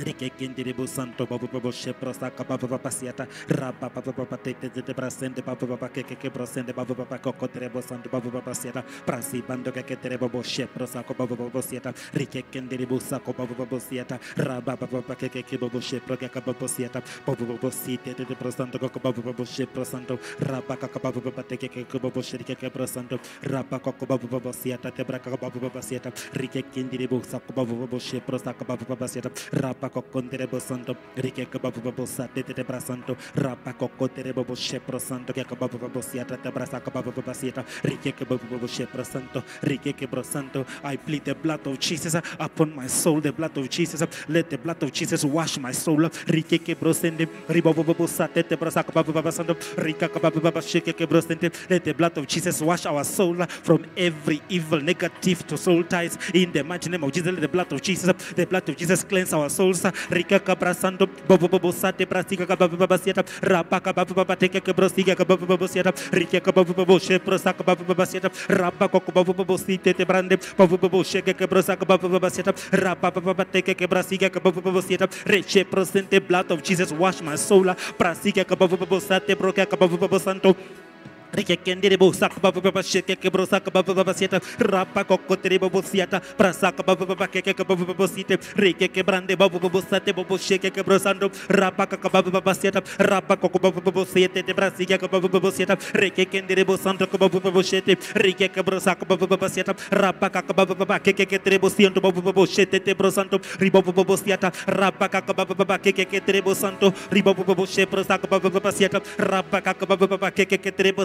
Rike kendere bo santo babu babu baba tete babu baba keke ke brasende babu baba koko trebo santo babu prasi bando keke babu rike babu baba keke ke babu babu siata babu babu babu baba teke ke babu babu baba siata te braka babu rike babu babu raba kokontere bo santo rike sate te bra santo rapa kokontere babo shepro santo shepro santo santo I plead the blood of Jesus upon my soul the blood of Jesus. Let the blood of Jesus wash my soul. Rike sende ribo babo sate te bra saka babu babo santo rika ke babu babo let the blood of Jesus wash our soul from every evil negative to soul ties. In the mighty name of Jesus let the blood of Jesus the blood of Jesus cleanse our souls rika kabra santo bobo bobo sate prasika kababa baba siata rapa kababa baba teke kabro siga kababa baba siata rika kababa bobo she prosa kababa baba siata rapa koko bobo bobo site te brande bobo bobo she ke kabro sa kababa baba siata rapa baba teke kabra siga kababa baba siata reche prosente blood of Jesus wash my soul prasika kababa bobo sate broka kababa baba santo Rike kendere bo sak baba baba sheke ke bro sak baba baba siata rapa kokotere bobo siata prasak baba baba keke ke baba baba site rike ke brande baba baba sate bobo sheke ke bro sando rapa ka baba baba siata rapa koko baba baba siete te brasike ke baba baba siata rike kendere bo santo ke baba baba shete rike ke bro sak baba baba siata rapa ka baba baba keke ke tere bo sianto baba baba shete te bro santo ribo baba siata rapa ka baba baba keke ke tere bo santo ribo baba she bro sak baba baba siata rapa ka baba baba keke ke tere bo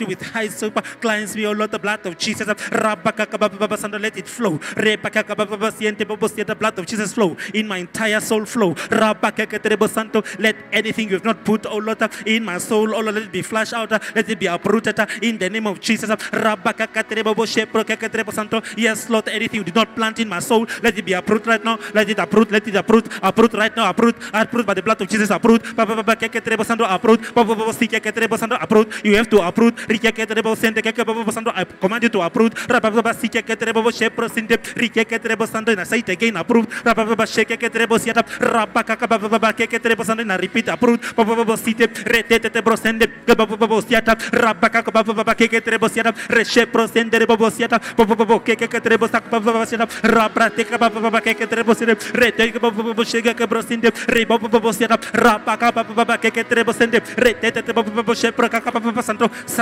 me with hyssop, cleanse me, O Lord, the blood of Jesus. Let it flow. The blood of Jesus flow in my entire soul flow. Let anything you have not put, O Lord, in my soul, O Lord, let it be flushed out, let it be uprooted in the name of Jesus. Yes, Lord, anything you did not plant in my soul, let it be uprooted right now. Let it uproot, let it uproot, uproot right now, uproot, uproot by the blood of Jesus. Uproot, uproot. You have to uproot. I command you to uproot. And I say it again, uproot. And I repeat, uproot. Reshe prosende rebo siata, bobo keke ketrebo sak baba siata, rabra teka baba keke ketrebo sinde, rete baba shega ke brosinde, rebo baba siata, rapa ka baba keke ketrebo sinde, rete tete baba shepra ka baba santo, satan you are a liar, uproot,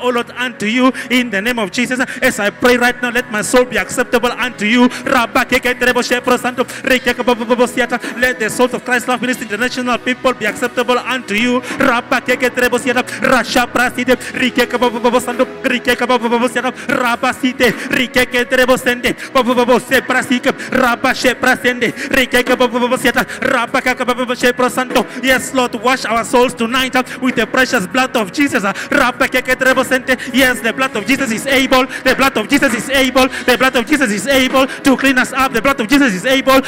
O Lord, unto you in the name of Jesus. As I pray right now, let my soul be acceptable unto you. Let the souls of Christ Love Ministry International people be acceptable unto you. Yes, Lord, wash our souls tonight with the precious blood of Jesus. Sende. Yes, the blood of Jesus is able. The blood of Jesus is able. The blood of Jesus is able to clean us up. The blood of Jesus is able.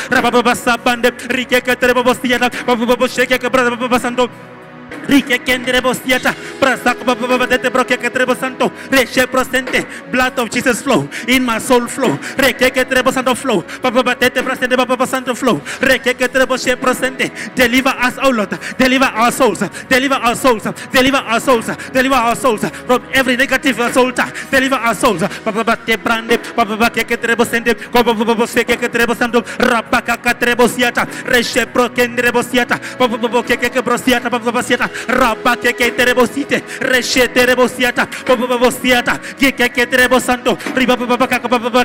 Rike Kendrebos Theatre, Prasakabababadete Broke Santo, Reche Prosente, Blood of Jesus flow, in my soul flow, Reke Ketrebo Santo flow, Bababadete Prosente Baba Santo flow, Reke Ketrebo She Prosente, deliver us, O Lord, deliver our souls, deliver our souls, deliver our souls, deliver our souls from every negative assault, deliver our souls, Bababate Brande, Bababake Ketrebo Sente, Kobababoseke Ketrebo Santo, Rabaka Katrebo Siata, Reche Pro Kendrebo Siata, Bababokeke Brosiata, Bababasiata, rabate che terebosite resce terebosiata bobosiata che che che terebosanto riba baba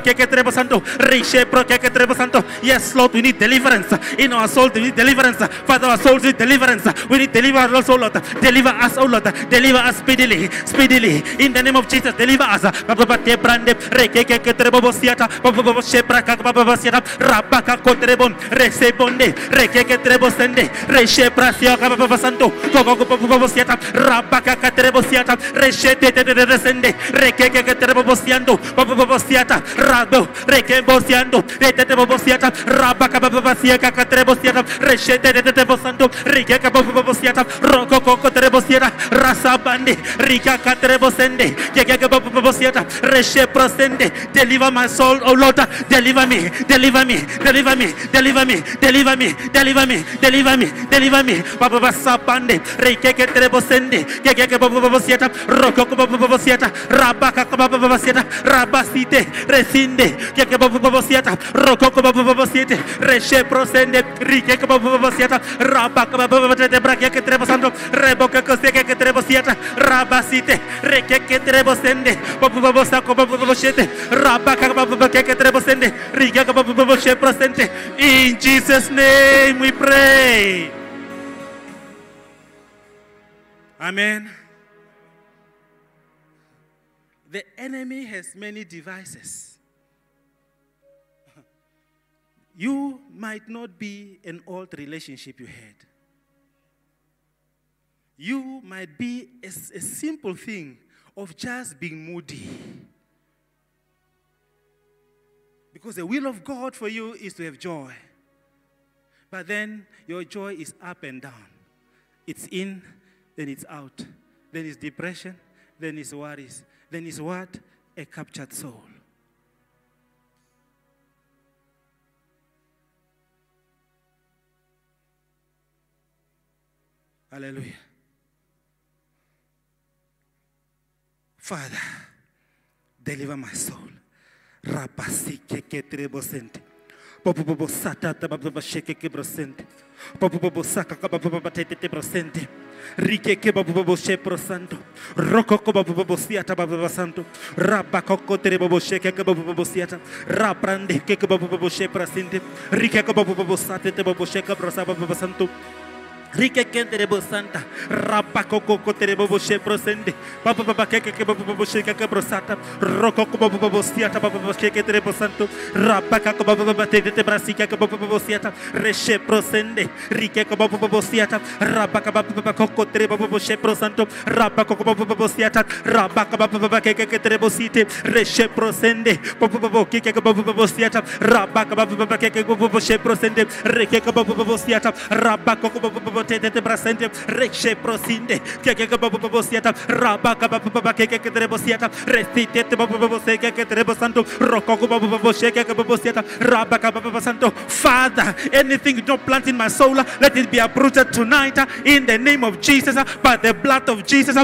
che che terebosanto resce pro ke che che terebosanto yes lord we need deliverance in our soul we need deliverance father our souls need deliverance we need deliver us oh lord deliver us oh lord deliver us speedily speedily in the name of jesus deliver us baba te brande re che che che terebosiata bobosce pra che bobosiata rabaka ko terebon resebonde re che che terebosende resce pra sia baba santo go baba baba siata. Rabaka ka terebo siata. Reshe te te te te. Reke ke ke siando. Baba baba. Rado. Reke bo siando. Te te te baba siata. Rabaka baba baba siata ka terebo siata. Reshe te te te te bo santo. Reke ka baba baba siata. Roko koko terebo siata. Rasa bande. Rika ka terebo sende. Keke ke baba baba siata. Reshe prosende. Deliver my soul, oh Lord. Deliver me. Deliver me. Deliver me. Deliver me. Deliver me. Deliver me. Deliver me. Deliver me. Baba sapande. Rai keke terebo sende, keke kebo bobo sieta, roko kebo bobo sieta, rabaka kebo bobo sieta, rabasite, resinde, keke bobo bobo sieta, roko kebo bobo siete, reshe prosende, rike kebo bobo sieta, rabaka kebo bobo siete, brake keke terebo santo, rebo keke seke keke terebo sieta, rabasite, reke keke terebo sende, bobo bobo bobo bobo rabaka bobo sende, bobo. In Jesus' name we pray. Amen. The enemy has many devices. You might not be an old relationship you had. You might be a simple thing of just being moody. Because the will of God for you is to have joy. But then your joy is up and down. It's in, then it's out. Then it's depression, then it's worries. Then it's what? A captured soul. Hallelujah. Father, deliver my soul. Rapasike. Popo popo sata taba baba sheke kebrosente. Popo saka kaba baba tete tebrosente. rikeke babu babu shepro santo. Rokoko babu babu siata babu babu santo. Koko tere babu sheke ke babu babu siata rabrande ke ke babu babu shepro sinte. Rikeke babu babu sate te babu sheke prosa babu babu santo. rike kente rebo santa rapa koko kote rebo boshe prosende papa papa keke ke papa papa boshe keke brosata roko ko papa papa bosiata papa papa boshe kete rebo santo rapa kako papa papa tete te te brasika ke papa papa bosiata reshe prosende rike ko papa papa bosiata rapa kako papa papa koko te rebo boshe prosanto rapa koko papa papa bosiata rapa kako papa papa keke kete rebo site reshe prosende papa papa keke ke papa papa bosiata rapa kako papa papa keke papa papa boshe prosende rike ko papa papa bosiata rapa kako papa papa tete reche prosinde father anything you don't plant in my soul let it be uprooted tonight in the name of Jesus by the blood of Jesus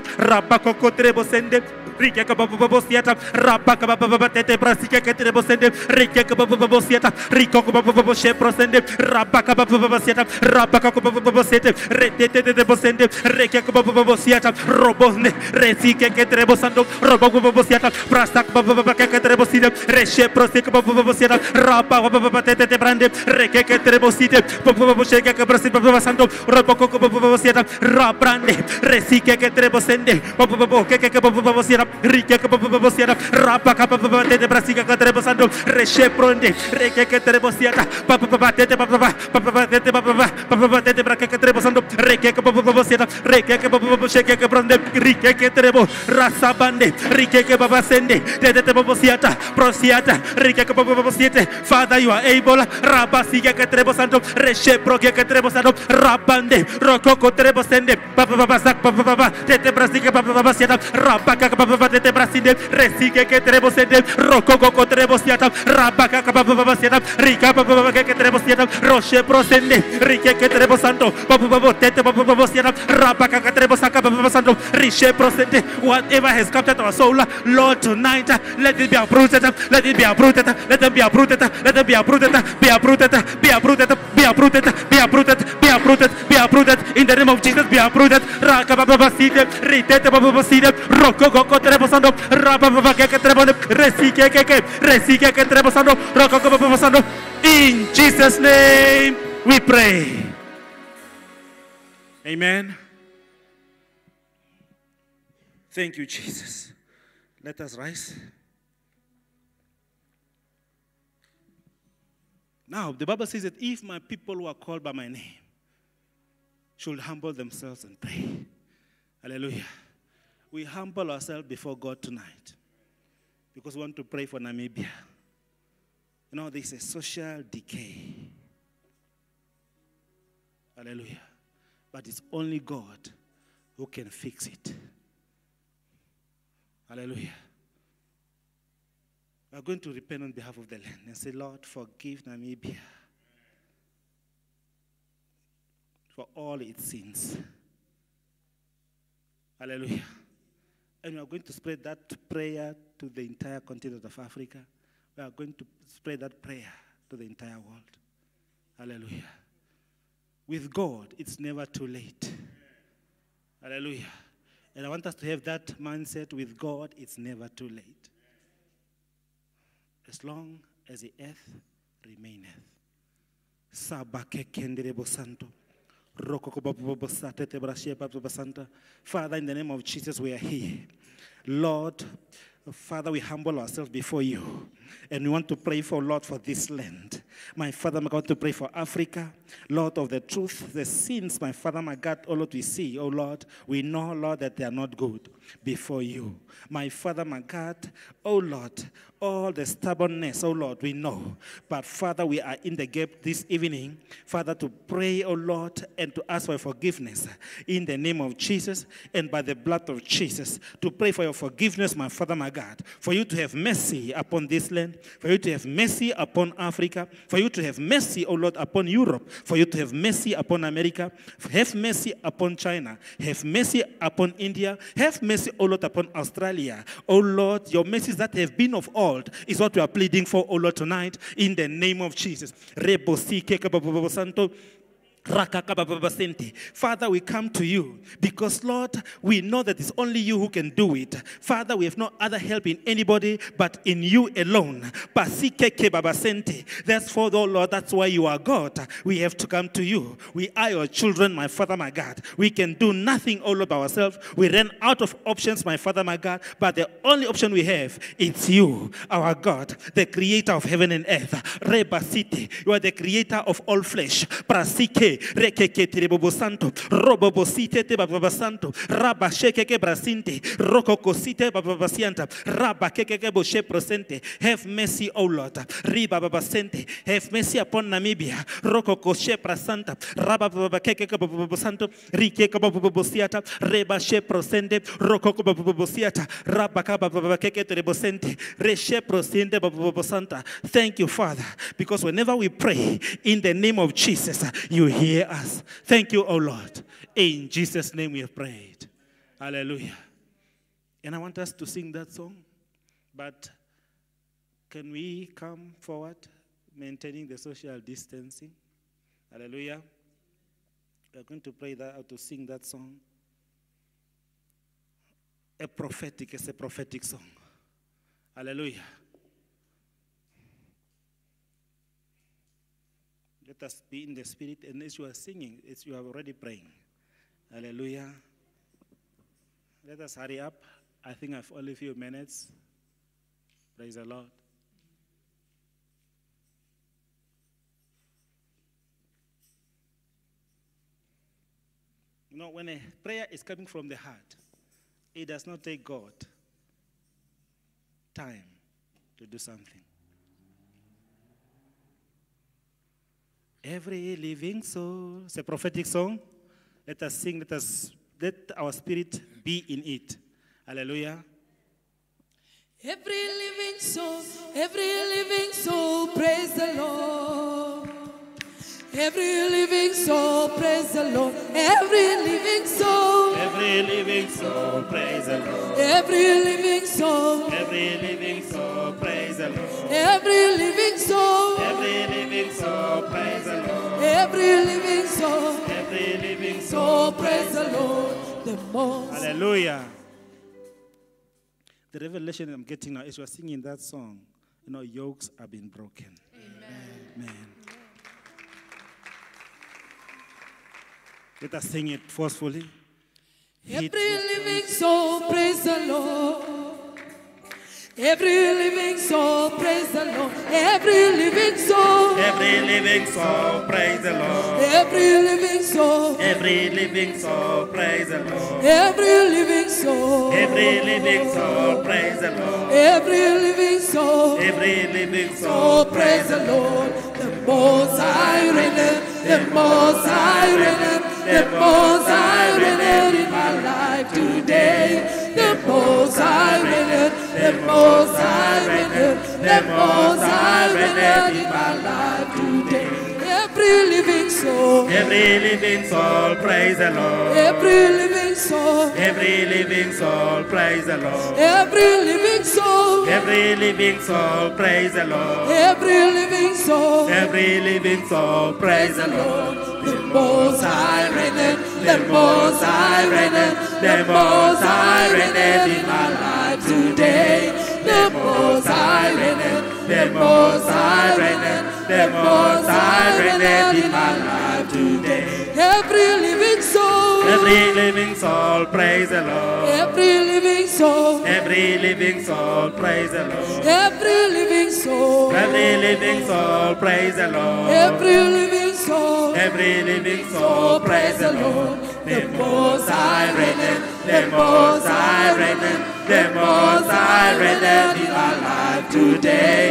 bosente, retete de bosente, como que robo como bobosiata, prasta como bobaca que treboside, reche prosi como rapa bobatete de brande, reque que que robo como rabrande, resique que trebosende, bobobocheca que bobosiata, de brasica que trebosando, reche pronde, reque que trebosiata, papapatete, rebosando, requeque, popopopoceta, requeque, popopopocheque, que prende, riqueque, trebo, razabande, riqueque, babasende, dedete, popociata, prociata, riqueque, popopopocete, Father, you are able, rabasique, que trebo santo, recheproque, que trebo santo, rabande, rococo, trebo sende, papapapazac, papapapa, tete, brasique, papapapaceta, rabaca, papapa, tete, brasinde, resique, que trebo sende, rococo, cotrebo, siata, rabaca, papapapa, siata, rica, papapa, que trebo siata, roche, procende, riqueque, trebo santo, papapa, whatever has captured our soul lord tonight let it be uprooted let it be uprooted let it be uprooted let it be uprooted be uprooted be uprooted be uprooted be uprooted be uprooted be uprooted in the name of jesus be uprooted raka baba site ritete baba site roko goko trebo santo raba baba ke trebo resike ke ke resike ke trebo roko baba in jesus name we pray amen Thank you, Jesus. Let us rise. Now, the Bible says that if my people who are called by my name should humble themselves and pray, hallelujah, we humble ourselves before God tonight because we want to pray for Namibia. You know, there's a social decay. Hallelujah. But it's only God who can fix it. Hallelujah. We are going to repent on behalf of the land and say, Lord, forgive Namibia for all its sins. Hallelujah. And we are going to spread that prayer to the entire continent of Africa. We are going to spread that prayer to the entire world. Hallelujah. With God, it's never too late. Hallelujah. And I want us to have that mindset with God, it's never too late. As long as the earth remaineth. Father, in the name of Jesus, we are here. Lord, Father, we humble ourselves before you. And we want to pray for, Lord, for this land. My Father, my God, to pray for Africa. Lord of the truth, the sins, my Father, my God, oh Lord, we see, oh Lord, we know, Lord, that they are not good before you. My Father, my God, oh Lord, all the stubbornness, oh Lord, we know. But Father, we are in the gap this evening, Father, to pray, oh Lord, and to ask for forgiveness in the name of Jesus and by the blood of Jesus. To pray for your forgiveness, my Father, my God, for you to have mercy upon this land, for you to have mercy upon Africa, for you to have mercy, oh Lord, upon Europe, for you to have mercy upon America, have mercy upon China, have mercy upon India, have mercy, oh Lord, upon Australia. Oh Lord, your mercies that have been of is what we are pleading for, oh Lord, tonight, in the name of Jesus. Father, we come to you because, Lord, we know that it's only you who can do it. Father, we have no other help in anybody but in you alone. Therefore, oh Lord, that's why you are God. We have to come to you. We are your children, my Father, my God. We can do nothing all by ourselves. We ran out of options, my Father, my God. But the only option we have is you, our God, the creator of heaven and earth. You are the creator of all flesh. Prasike rekeke bobo santo robobo baba santo raba brasinte baba raba have mercy o lord. Riba baba sente have mercy upon namibia. Raba baba reba she raba baba keke terebo sente reshe prosente baba santa thank you father because whenever we pray in the name of jesus you hear us. Thank you, O Lord. In Jesus' name we have prayed. Hallelujah. And I want us to sing that song, but can we come forward, maintaining the social distancing? Hallelujah. We're going to pray that, uh, to sing that song. A prophetic, it's a prophetic song. Hallelujah. Let us be in the spirit. And as you are singing, as you are already praying. Hallelujah. Let us hurry up. I think I've only a few minutes. Praise the Lord. You know, when a prayer is coming from the heart, it does not take God time to do something. Every living soul, it's a prophetic song. Let us sing, let us let our spirit be in it. Hallelujah. Every living soul, every living soul, praise the Lord. Every living soul, praise the Lord. Every living soul, Every living soul, praise the Lord. every living soul, Every living soul, praise the Lord. every living soul, Every living soul, praise the Lord. every living soul, Every living soul, praise the Lord. The most. Hallelujah. The revelation I'm getting now is we're singing that song. You know, yokes have been broken. Amen. Let us sing it forcefully. Every living soul, praise the Lord. Every living soul, praise the Lord. Every living soul, Every living soul, praise the Lord. every living soul, Every living soul, praise the Lord. every living soul, Every living soul, praise the Lord. every living soul. Every living soul, oh, praise the Lord, the most reigneth, the most reigneth, the most high reigneth in my life today. The most high reigneth, the most high reigneth, the most high reigneth in my life today. Every living soul, Every living soul, praise the Lord. every living soul, Every living soul, praise the Lord. every living soul, Every living soul, praise the Lord. every living soul. Every living soul, praise the Lord. The most high reigneth, the most high reigneth, the most high reigneth in my life today. The most high reigneth, the most high reigneth, the most high reigneth in my life today. Every living soul, Every living soul, praise the Lord. every living soul, Every living soul, praise the Lord. every living soul, Every living soul, praise the Lord. every living soul. Every living soul, praise the Lord. The most high reigneth, the most high reigneth, the most high reigneth in our life today.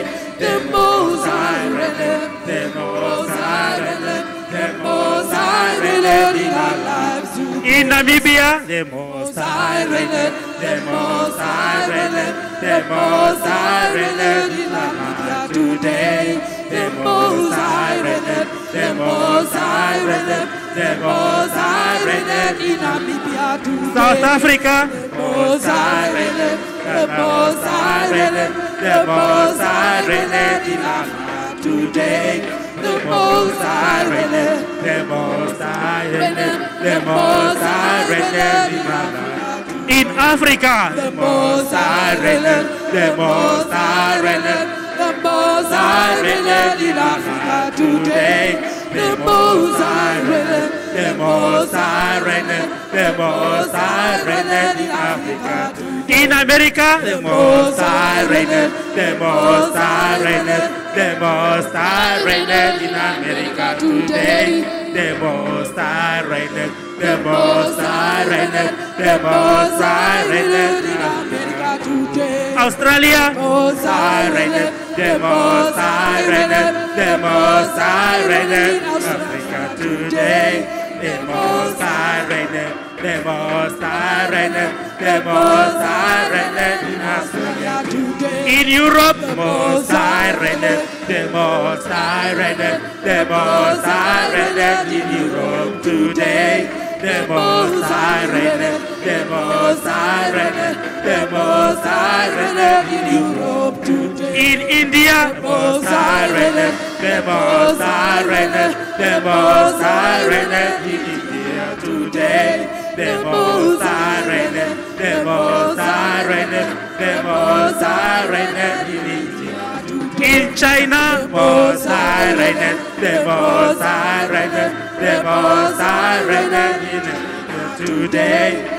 The most high reigneth, the most high reigneth, the most high reigneth in our lives today. In Namibia, the most high reigneth, the most high reigneth, the most high reigneth in our life today. The most high reigneth, the most high reigneth, the most high reigneth in Namibia today. South Africa. The most high the most high reigneth, the most high reigneth in today. The most high the most high the most high in our life. In Africa, The most high the most high high reigneth in Africa today. The high reigneth, the most high reigneth, the most high reigneth in Africa. In America, the most high reigneth, the most high reigneth, the most high reigneth in America today. The most high reigneth, the most high reigneth, the most high reigneth in America today. Australia, Most the most high reigneth, the most high reigneth in Africa today. The most high reigneth, the most high reigneth, the most high reigneth in Australia. today. In Europe, the most high reigneth, the most high reigneth, the most high reigneth in Europe today. The most high reigneth, the most high reigneth, the most high reigneth in Europe today. in India, most high reigneth, the most high reigneth, the most high reigneth in India today. The most high reigneth, the most high reigneth, the most high reigneth in India. In China, the most high reigneth, the most high today. The most high reigneth, the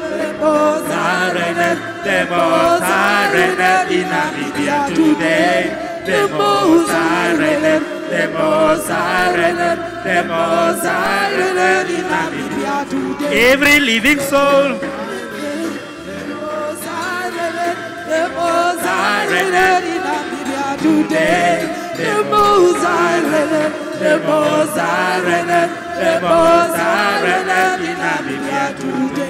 The Most High reigneth, the Most High reigneth in Namibia today. The Most High reigneth, the Most High reigneth, the Most High reigneth in Namibia today. Every living soul. The Most High reigneth, the Most High reigneth in Namibia today. High reigneth, the Most High reigneth, the Most High reigneth in Namibia today.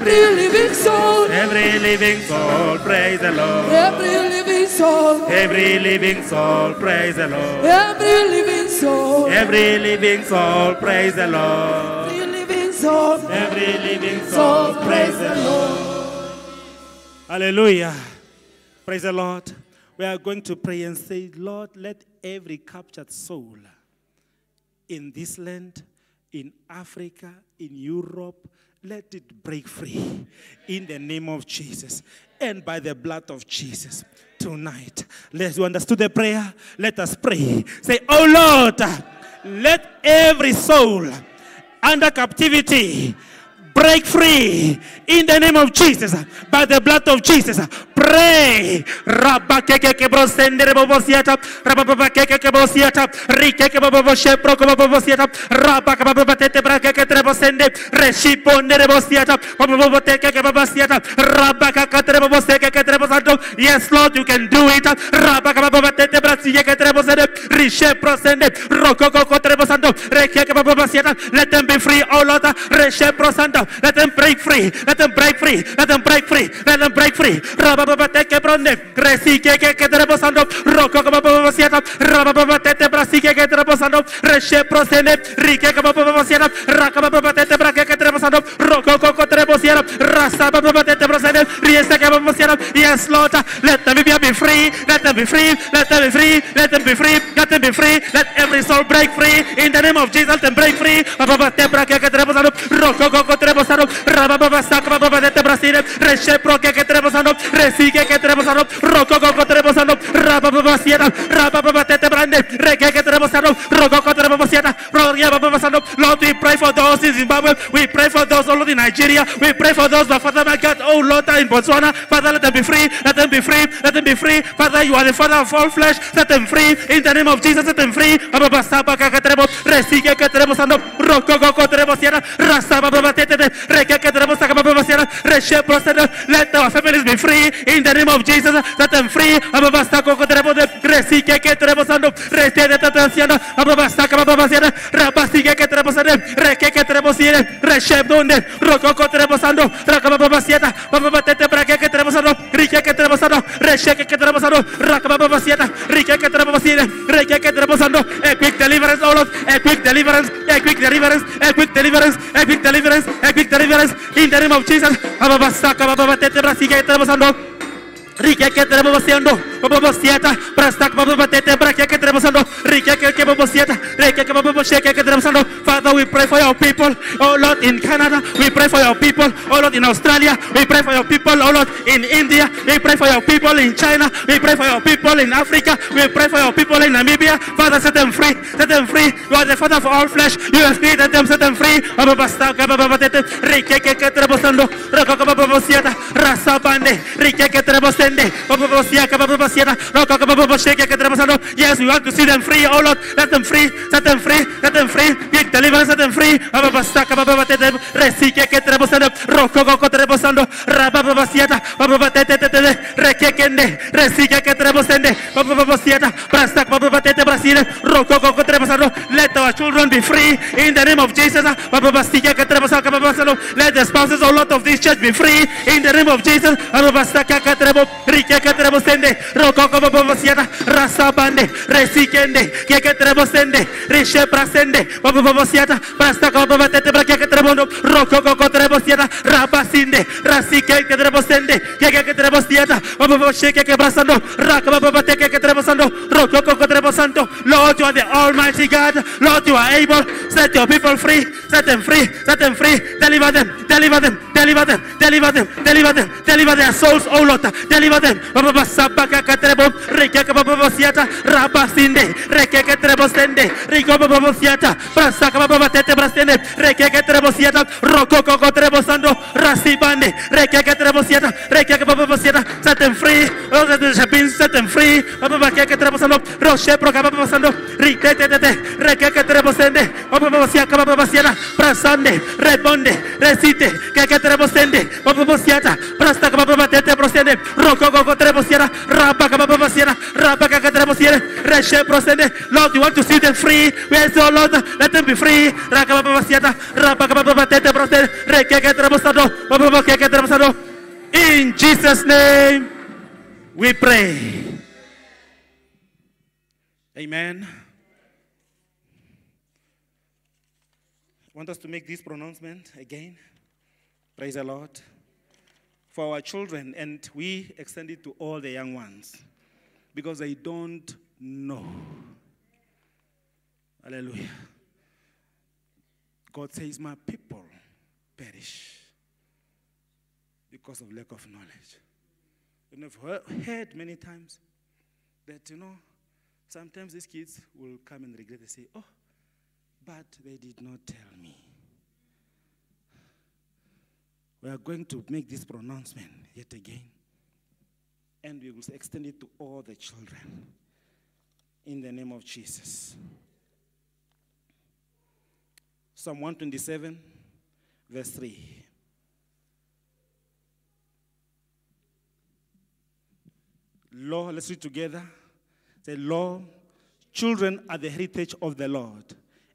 Every living soul, every living soul, praise the Lord. Every living soul, every living soul, praise the Lord. Every living soul, every living soul, praise the Lord. Every living soul, every living soul, praise the Lord. Hallelujah. Praise the Lord. We are going to pray and say, Lord, let every captured soul in this land, in Africa, in Europe, let it break free in the name of Jesus and by the blood of Jesus tonight. Let's you understood the prayer. Let us pray. Say, Oh Lord, let every soul under captivity break free in the name of Jesus. By the blood of Jesus. Pray. Yes lord you can do it. Let them be free oh lord let them break free let them break free let them break free let them break free rababate que bronde resike que que trebosando roko como babasiata rababate te brasike que trebosando reshe prosene rike como babasiata rakababate te brake que trebosando roko koko trebosiata rasa babate te brosene riese que babasiata yes lord let them be free let them be free let them be free let them be free let them be free let every soul break free in the name of Jesus let them break free babate brake que trebosando roko koko trebosando rabababa sakaba babate te brasine reshe proke que que trebosando roko koko trebosando rabababa sieta rabababa te brande reke que trebosando roko koko trebosando rabababa Lord we pray for those in Zimbabwe we pray for those all in Nigeria we pray for those but Father my God oh Lord in Botswana Father let them be free let them be free let them be free. Father you are the Father of all flesh set them free in the name of Jesus set them free. Bababa sapa que trebo resike que trebosando roko koko trebosando rasaba bababa te Let our families be free. In the name of Jesus. Let them free. Abasta koko terebo de resi ke ke terebo sando resi de tata siana. Abasta kama baba siana. Rabasi ke ke terebo sando reke ke terebo siene reshe donde roko ko terebo sando brake ke terebo sando rike ke terebo sando reshe ke ke terebo sando rakama baba siata rike epic deliverance oh Lord. Epic deliverance. Epic deliverance. Epic deliverance. Epic deliverance. Quick deliverance in the name of Jesus brasike que que tenemos haciendo, como sieta, prasta como batete, braque que tenemos haciendo, rike que que vamos rike que vamos que tenemos haciendo. Father, we pray for your people, oh Lord, in Canada, we pray for your people, oh Lord, in Australia, we pray for your people, oh Lord, in India, we pray for your people. In China, we pray for your people. In Africa, we pray for your people. In Namibia. Father, set them free, set them free. You are the Father for all flesh. You have created them, set them free. Ababasta, kababatete, rike que que tenemos haciendo, roko como vamos rasa bande, rike que tenemos Yes, we want to see them free, oh Lord. Let them free, set them free, set them free. Big deliverance, set them free. Resike que tenemos Roko koko tenemos Rababasiata, Bababatete, Rekekende, Resike que tenemos Bababasiata, Brasta, Bababatete Brasile, Roko koko tenemos Let our children be free in the name of Jesus. Bababasike que tenemos Let the spouses, oh Lord, of this church be free in the name of Jesus. Bababasaka que tenemos rike que tenemos sende roko como babosiata rasa bande resikende que que tenemos sende rishe prasende babosiata prasta como babatete para que tenemos roko como tenemos siata rabasinde rasike que tenemos sende que que tenemos siata baboshe que que brasando raka babate que que tenemos sando Rokoko Santo. Lord, you are the Almighty God. Lord, you are able. Set your people free. Set them free. Set them free. Deliver them. Deliver them. Deliver them. Deliver them. Deliver them. Deliver their souls, oh Lord. Deliver them. Baba Sabaka Katrebo. Rekeka Baba Siata. Rabasinde. Rekeka Trebo Sende. Riko Baba Siata. Prasaka Baba Tete Brasende. Rekeka Trebo Siata. Rokoko Trebo Santo. Rasibande. Rekeka Trebo Siata. Rekeka Baba Siata. Set them free. Oh, they have been set them free. Baba Keka Trebo Santo. Roche Proka Baba Santo. Rikete Rekeka Trebo Sende. Baba Siaka Baba Siata. Prasande. Rebonde. Resite. Keka Trebo Sende. Baba Siata. Prasta Baba Tete Brasende. Rokoko Trebo Siata. Rabaka Baba Lord, you want to see them free. We are so Lord, let them be free. In Jesus' name, we pray. Amen. Want us to make this pronouncement again? Praise the Lord. For our children, and we extend it to all the young ones because they don't know. Hallelujah. God says, My people perish because of lack of knowledge. And I've heard many times that, you know, sometimes these kids will come and regret and say, Oh, but they did not tell me. We are going to make this pronouncement yet again, and we will extend it to all the children in the name of Jesus. Psalm 127, verse 3. Lord, let's read together. Say, Lord, children are the heritage of the Lord,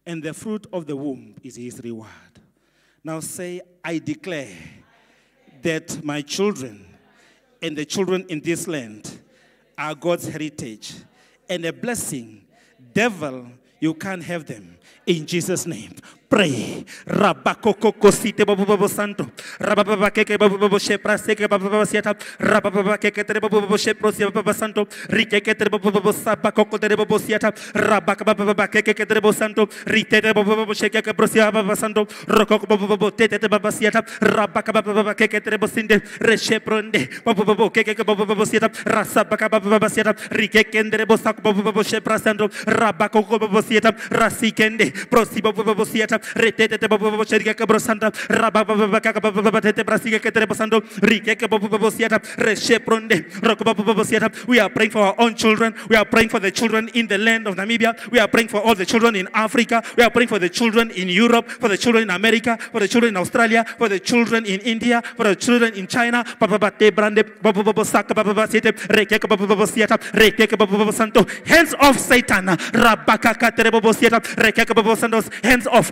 and the fruit of the womb is his reward. Now say, I declare that my children and the children in this land are God's heritage and a blessing. Devil, you can't have them. In Jesus' name pray. Rabakoko site babu santo. Rababa keke babu shepra seke babu. Rababa keke tere babu shepro babu santo. Tere babu tere babu keke tere babu santo. Rite tere babu sheke babu santo. Rokoko babu tete tere babu keke tere babu sinde. Babu keke ke babu babu baka babu kendre babu shepra santo. Rabako babu babu retete babo cherika kabro santa rababa kaka baba tete brasika ketere basando rike ke babo babo siata reshe pronde roko babo babo siata we are praying for our own children we are praying for the children in the land of Namibia we are praying for all the children in Africa we are praying for the children in Europe for the children in America for the children in Australia for the children in India for the children in China baba bate brande babo babo saka baba babo siete reke ke babo babo siata reke ke babo babo santo hands off Satan rabaka katere babo siata reke ke babo santo hands off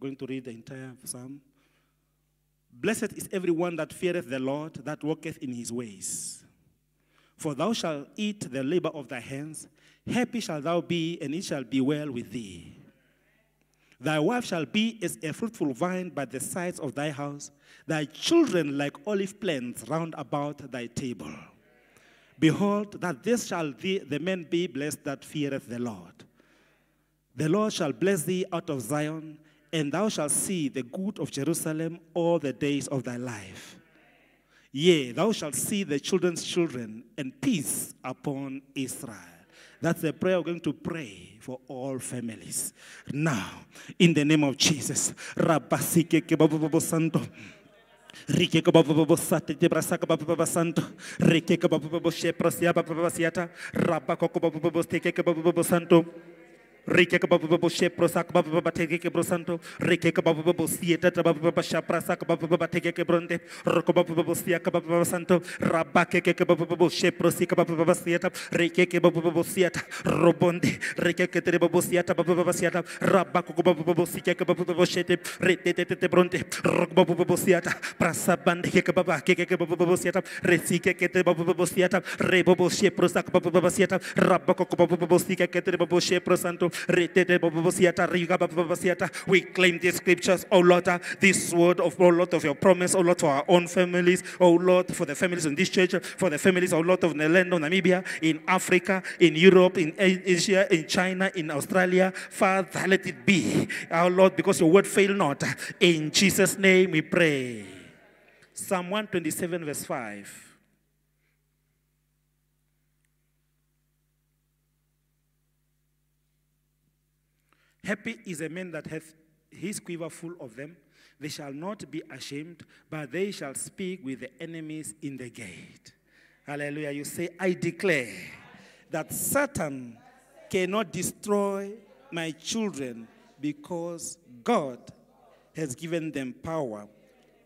going to read the entire psalm. Blessed is everyone that feareth the Lord, that walketh in his ways. For thou shalt eat the labor of thy hands. Happy shalt thou be, and it shall be well with thee. Thy wife shall be as a fruitful vine by the sides of thy house, thy children like olive plants round about thy table. Behold, that this shall thee, the man be blessed that feareth the Lord. The Lord shall bless thee out of Zion and thou shalt see the good of Jerusalem all the days of thy life. Yea, thou shalt see the children's children, and peace upon Israel. That's the prayer we're going to pray for all families. Now, in the name of Jesus. Santo. Rike ka baba baba sate te brasa ka baba baba santo. Rike ka baba baba she prasia baba baba siata. Rabba ko baba baba steke ka baba baba santo. Rike ka baba baba she prosa ka baba baba teke ke brosanto. Rike ka baba baba sieta ta baba baba sha prasa ka baba baba teke ke bronde. Roko baba baba sia ka baba baba santo. Rabake ke ke baba baba she prosi ka baba baba sieta. Rike ke baba baba sieta. Robonde. Rike ke tere baba sieta baba baba sieta. Rabako ko baba baba sike ke baba baba shete. Rete te te te bronde. Roko baba baba sieta. Prasa bande ke ke baba ke ke baba baba sieta. Resike ke te baba baba sieta. Re baba she prosa ka baba baba sieta. Rabako ko baba baba sike ke tere baba she prosanto. We claim these scriptures, oh Lord, uh, this word of, oh Lord, of your promise, oh Lord, for our own families, oh Lord, for the families in this church, for the families, oh Lord, of the land of Namibia, in Africa, in Europe, in Asia, in China, in Australia. Father, let it be, our Lord, because your word fail not. In Jesus' name we pray. Psalm 127, verse 5. Happy is a man that hath his quiver full of them. They shall not be ashamed, but they shall speak with the enemies in the gate. Hallelujah. You say, I declare that Satan cannot destroy my children because God has given them power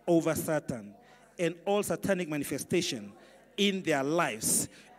over Satan and all satanic manifestation in their lives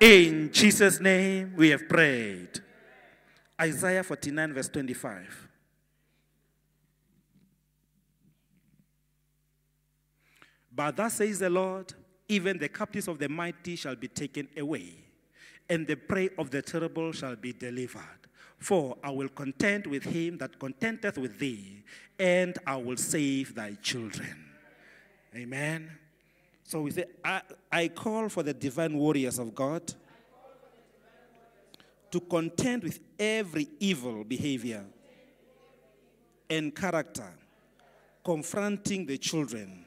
In Jesus' name we have prayed. Isaiah 49, verse 25. But thus says the Lord, even the captives of the mighty shall be taken away, and the prey of the terrible shall be delivered. For I will contend with him that contenteth with thee, and I will save thy children. Amen. So we say, I, I call for the divine warriors of God to contend with every evil behavior and character, confronting the children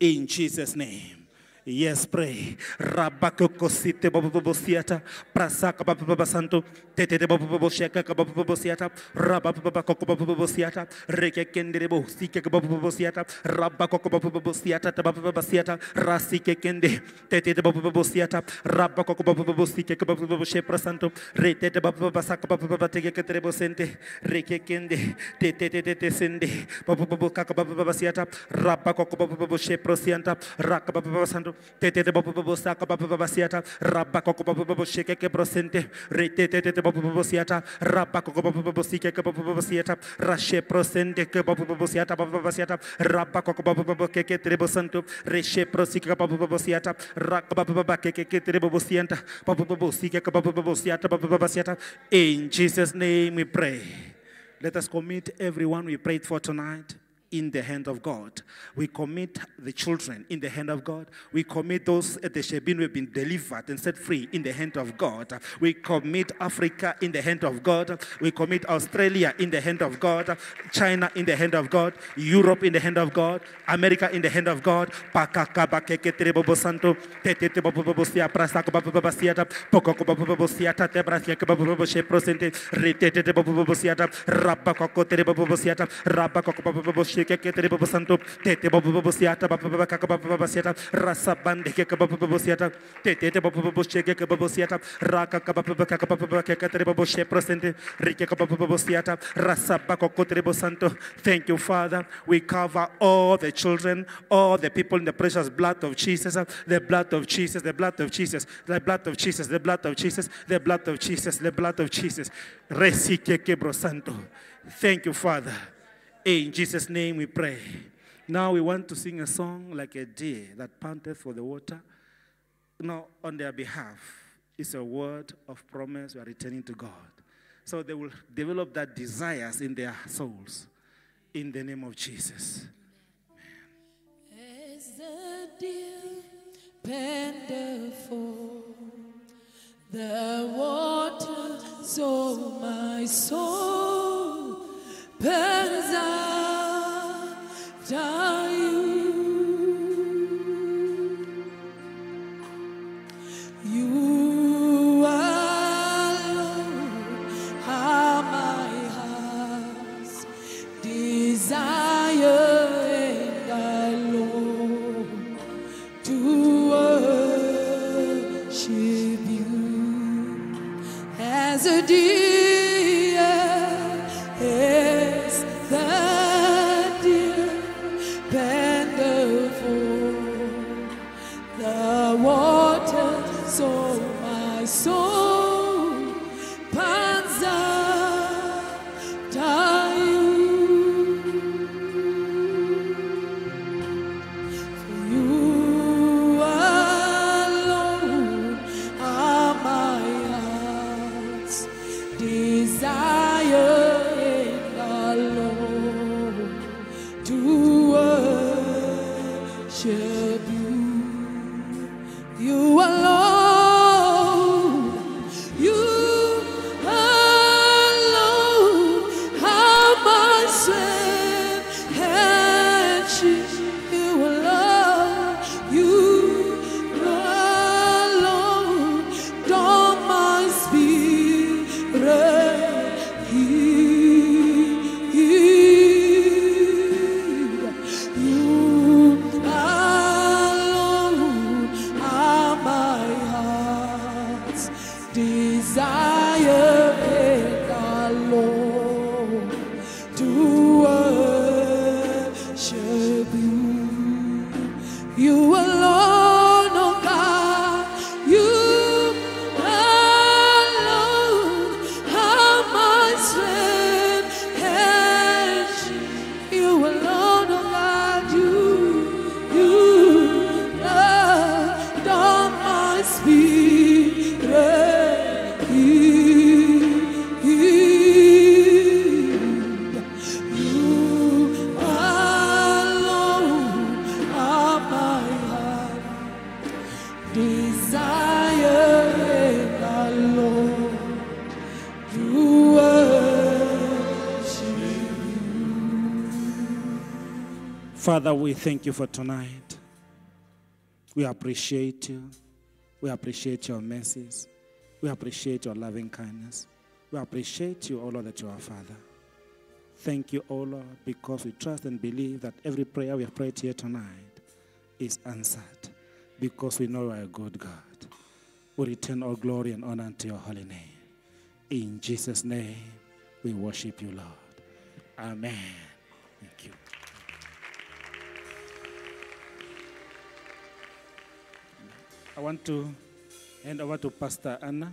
in Jesus' name. Yes, pray. Rabakoko site bobo bobo. Prasaka baba baba. Tete de bobo bobo shaka bobo bobo siata. Rababa koko bobo bobo. Reke kende sike bobo bobo siata. Rabakoko bobo bobo siata. Baba baba siata. Rasike kende. Tete de bobo bobo siata. Rabakoko bobo bobo sike bobo bobo shepra santo. Rete de bobo baba saka bobo baba teke ketere bo sente. Reke kende. Tete tete sende. Bobo bobo kaka bobo baba siata. Bobo bobo. Tete bobo bobo saka siata. Rabakoko bobo bobo sheke ke brosente. Rete tete de bobo bobo siata. Rabakoko bobo bobo sike ke bobo bobo siata. Rashe prosente ke bobo bobo siata bobo bobo siata. Rabakoko bobo bobo trebo santo. Reshe prosike ke bobo bobo siata. Bobo bobo keke ke trebo bobo. Bobo bobo ke bobo bobo siata bobo bobo siata. In Jesus' name we pray. Let us commit everyone we prayed for tonight in the hand of God. We commit the children in the hand of God. We commit those at the Shebeen who have been delivered and set free in the hand of God. We commit Africa in the hand of God. We commit Australia in the hand of God. China in the hand of God. Europe in the hand of God. America in the hand of God. Pakakabakeketerebobo santo. Rasa thank you father we cover all the children all the people in the precious blood of Jesus the blood of Jesus the blood of Jesus the blood of Jesus the blood of Jesus the blood of Jesus the blood of Jesus thank you father in Jesus' name we pray. Now we want to sing a song like a deer that panteth for the water. Now, on their behalf, it's a word of promise we are returning to God. So they will develop that desires in their souls in the name of Jesus. As the deer panteth for The waters of my soul burns after of my soul Father, we thank you for tonight. We appreciate you. We appreciate your mercies. We appreciate your loving kindness. We appreciate you, O Lord, that you are Father. Thank you, O Lord, because we trust and believe that every prayer we have prayed here tonight is answered because we know you are a good God. We return all glory and honor unto your holy name. In Jesus' name, we worship you, Lord. Amen. Thank you. I want to hand over to Pastor Anna.